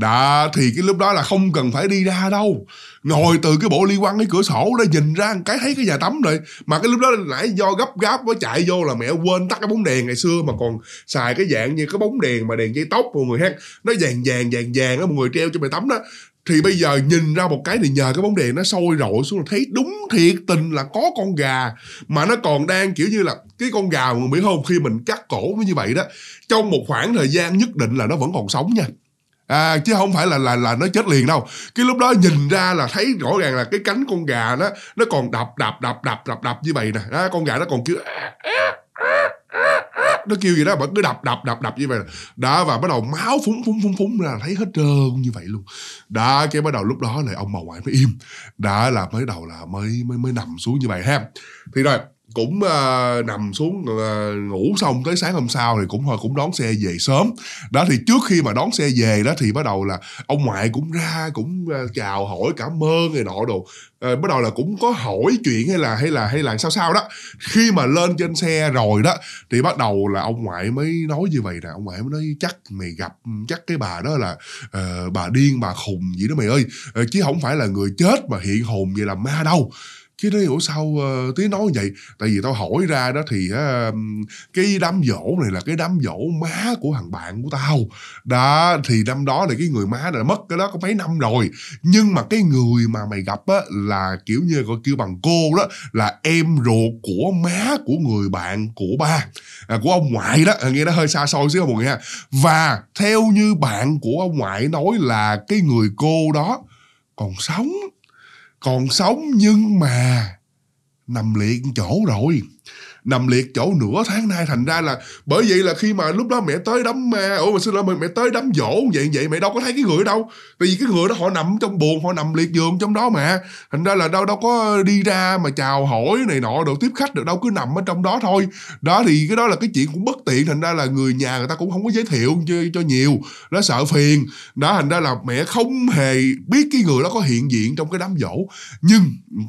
Speaker 1: đó thì cái lúc đó là không cần phải đi ra đâu. Ngồi từ cái bộ liên quan cái cửa sổ đó nhìn ra cái thấy cái nhà tắm rồi. Mà cái lúc đó nãy do gấp gáp mới chạy vô là mẹ quên tắt cái bóng đèn ngày xưa mà còn xài cái dạng như cái bóng đèn mà đèn dây tóc mọi người hát. Nó vàng vàng vàng vàng á, mọi người treo cho mẹ tắm đó. Thì bây giờ nhìn ra một cái thì nhờ cái bóng đèn nó sôi rội xuống là thấy đúng thiệt tình là có con gà. Mà nó còn đang kiểu như là cái con gà mà người biết không, khi mình cắt cổ như vậy đó, trong một khoảng thời gian nhất định là nó vẫn còn sống nha à, chứ không phải là là là nó chết liền đâu. Cái lúc đó nhìn ra là thấy rõ ràng là cái cánh con gà nó nó còn đập đập đập đập đập đập như vậy nè. Đó, con gà nó còn kêu nó kêu gì đó mà cứ đập đập đập đập như vậy đó và bắt đầu máu phúng phúng phúng phúng ra thấy hết trơn như vậy luôn. Đó cái bắt đầu lúc đó là ông bà ngoại mới im. Đã là mới đầu là mới mới mới nằm xuống như vậy ha. Thì rồi cũng uh, nằm xuống uh, ngủ xong tới sáng hôm sau thì cũng thôi cũng đón xe về sớm. Đó thì trước khi mà đón xe về đó thì bắt đầu là ông ngoại cũng ra cũng uh, chào hỏi cảm ơn rồi nọ đồ. Uh, bắt đầu là cũng có hỏi chuyện hay là hay là hay là sao sao đó. Khi mà lên trên xe rồi đó thì bắt đầu là ông ngoại mới nói như vậy nè. Ông ngoại mới nói chắc mày gặp chắc cái bà đó là uh, bà điên bà khùng gì đó mày ơi. Uh, chứ không phải là người chết mà hiện hồn vậy là ma đâu chứ nói hiểu sao ờ, uh, tí nói vậy? Tại vì tao hỏi ra đó thì uh, cái đám dỗ này là cái đám dỗ má của thằng bạn của tao. Đó thì năm đó là cái người má đã mất cái đó có mấy năm rồi. Nhưng mà cái người mà mày gặp á là kiểu như gọi kêu bằng cô đó là em ruột của má của người bạn của ba à, của ông ngoại đó. Ờ, nghe nó hơi xa xôi xíu mọi người ha. Và theo như bạn của ông ngoại nói là cái người cô đó còn sống còn sống nhưng mà nằm liệt chỗ rồi nằm liệt chỗ nửa tháng nay thành ra là bởi vậy là khi mà lúc đó mẹ tới đám ma ủa mà xin lỗi mẹ, mẹ tới đám dỗ vậy vậy mẹ đâu có thấy cái người đâu. Tại vì cái người đó họ nằm trong buồn họ nằm liệt giường trong đó mà. Thành ra là đâu đâu có đi ra mà chào hỏi này nọ đồ tiếp khách được đâu cứ nằm ở trong đó thôi. Đó thì cái đó là cái chuyện cũng bất tiện thành ra là người nhà người ta cũng không có giới thiệu cho, cho nhiều. Nó sợ phiền. Đó thành ra là mẹ không hề biết cái người đó có hiện diện trong cái đám dỗ nhưng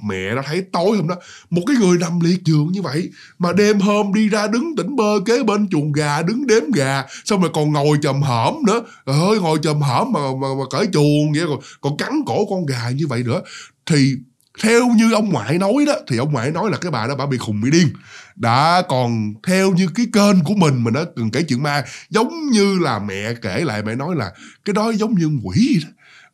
Speaker 1: mẹ đã thấy tối hôm đó một cái người nằm liệt giường như vậy mà đêm hôm đi ra đứng tỉnh bơ kế bên chuồng gà đứng đếm gà xong rồi còn ngồi chầm hởm nữa. Ơi ngồi chầm hởm mà, mà, mà cởi chuồng vậy còn, còn cắn cổ con gà như vậy nữa. Thì theo như ông ngoại nói đó thì ông ngoại nói là cái bà đó bà bị khùng bị điên. Đã còn theo như cái kênh của mình mình nó từng kể chuyện ma giống như là mẹ kể lại mẹ nói là cái đó giống như quỷ đó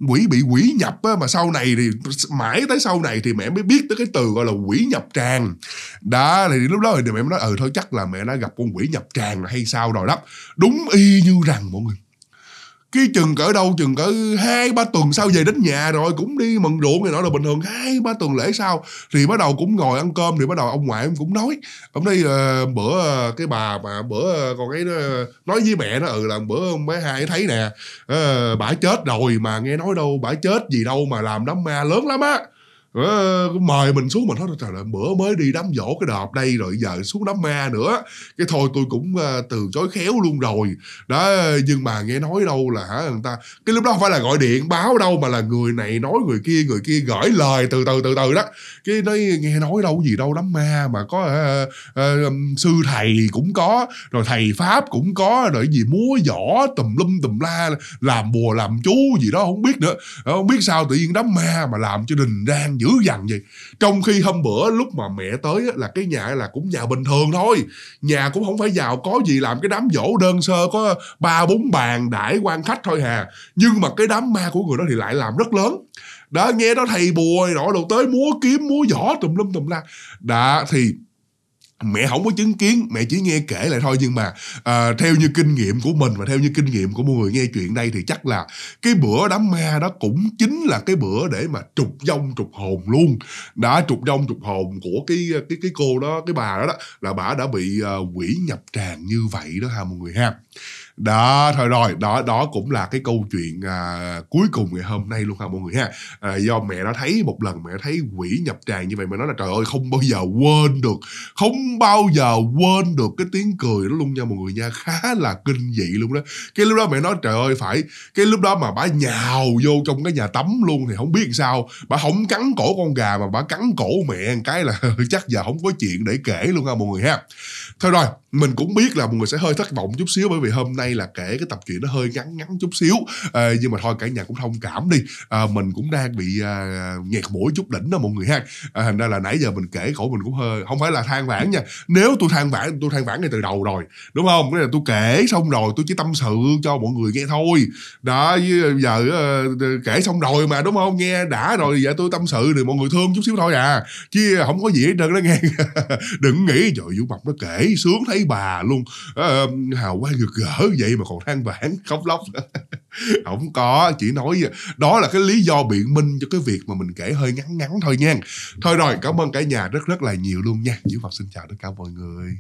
Speaker 1: quỷ bị quỷ nhập á, mà sau này thì mãi tới sau này thì mẹ mới biết tới cái từ gọi là quỷ nhập tràng. Đó thì lúc đó thì mẹ mới nói ừ thôi chắc là mẹ đã gặp con quỷ nhập tràng hay sao rồi đó. Đúng y như rằng mọi người cái chừng cỡ đâu chừng cỡ hai ba tuần sau về đến nhà rồi cũng đi mừng ruộng này nọ là bình thường hai ba tuần lễ sau thì bắt đầu cũng ngồi ăn cơm thì bắt đầu ông ngoại em cũng nói. Ông đây uh, ờ, bữa uh, cái bà mà bữa uh, con ấy nó nói với mẹ nó ừ là bữa mấy hai thấy nè uh, bả chết rồi mà nghe nói đâu bả chết gì đâu mà làm đám ma lớn lắm á. Ờ, mời mình xuống mình nói trời ơi bữa mới đi đám dỗ cái đợt đây rồi giờ xuống đám ma nữa. Cái thôi tôi cũng ờ, từ chối khéo luôn rồi. Đó nhưng mà nghe nói đâu là hả người ta cái lúc đó không phải là gọi điện báo đâu mà là người này nói người kia người kia gửi lời từ từ từ từ đó. Cái nói nghe nói đâu gì đâu đám ma mà có uh, uh, sư thầy cũng có rồi thầy pháp cũng có rồi gì múa võ tùm lum tùm la làm bùa làm chú gì đó không biết nữa. Không biết sao tự nhiên đám ma mà làm cho đình đang dữ dằn vậy? Trong khi hôm bữa lúc mà mẹ tới là cái nhà là cũng nhà bình thường thôi. Nhà cũng không phải giàu, có gì làm cái đám dỗ đơn sơ, có ba, bốn bàn đãi quan khách thôi hà. Nhưng mà cái đám ma của người đó thì lại làm rất lớn. Đó nghe đó thầy bùa nọ đầu tới múa kiếm, múa võ tùm lum tùm la. Đã, thì mẹ không có chứng kiến mẹ chỉ nghe kể lại thôi. Nhưng mà uh, theo như kinh nghiệm của mình và theo như kinh nghiệm của mọi người nghe chuyện đây thì chắc là cái bữa đám ma đó cũng chính là cái bữa để mà trục dông trục hồn luôn. Đã trục dông trục hồn của cái cái cái cô đó cái bà đó, đó là bà đã bị uh, quỷ nhập tràng như vậy đó ha mọi người ha đó thôi rồi đó đó cũng là cái câu chuyện à, cuối cùng ngày hôm nay luôn ha mọi người ha. À, do mẹ nó thấy một lần mẹ thấy quỷ nhập tràng như vậy mà nói là trời ơi không bao giờ quên được không bao giờ quên được cái tiếng cười đó luôn nha mọi người nha. Khá là kinh dị luôn đó. Cái lúc đó mẹ nói trời ơi phải cái lúc đó mà bà nhào vô trong cái nhà tắm luôn thì không biết sao bà không cắn cổ con gà mà bà cắn cổ mẹ cái là chắc giờ không có chuyện để kể luôn ha mọi người ha. Thôi rồi mình cũng biết là mọi người sẽ hơi thất vọng chút xíu bởi vì hôm nay là kể cái tập truyện nó hơi ngắn ngắn chút xíu. À, nhưng mà thôi cả nhà cũng thông cảm đi. À, mình cũng đang bị à, nghẹt mũi chút đỉnh đó mọi người ha. À, thành ra là nãy giờ mình kể khổ mình cũng hơi không phải là than vãn nha. Nếu tôi than vãn tôi than vãn ngay từ đầu rồi đúng không? Cái là tôi kể xong rồi tôi chỉ tâm sự cho mọi người nghe thôi. Đó giờ kể xong rồi mà đúng không? Nghe đã rồi giờ tôi tâm sự thì mọi người thương chút xíu thôi à. Chứ không có gì hết trơn đó nghe. Đừng nghĩ trời vũ mập nó kể sướng thấy bà luôn. À, hào quang rực rỡ vậy mà còn than vãn, khóc lóc. Không có, chỉ nói đó là cái lý do biện minh cho cái việc mà mình kể hơi ngắn ngắn thôi nha. Thôi rồi, cảm ơn cả nhà rất rất là nhiều luôn nha. Diễu Phật xin chào tất cả mọi người.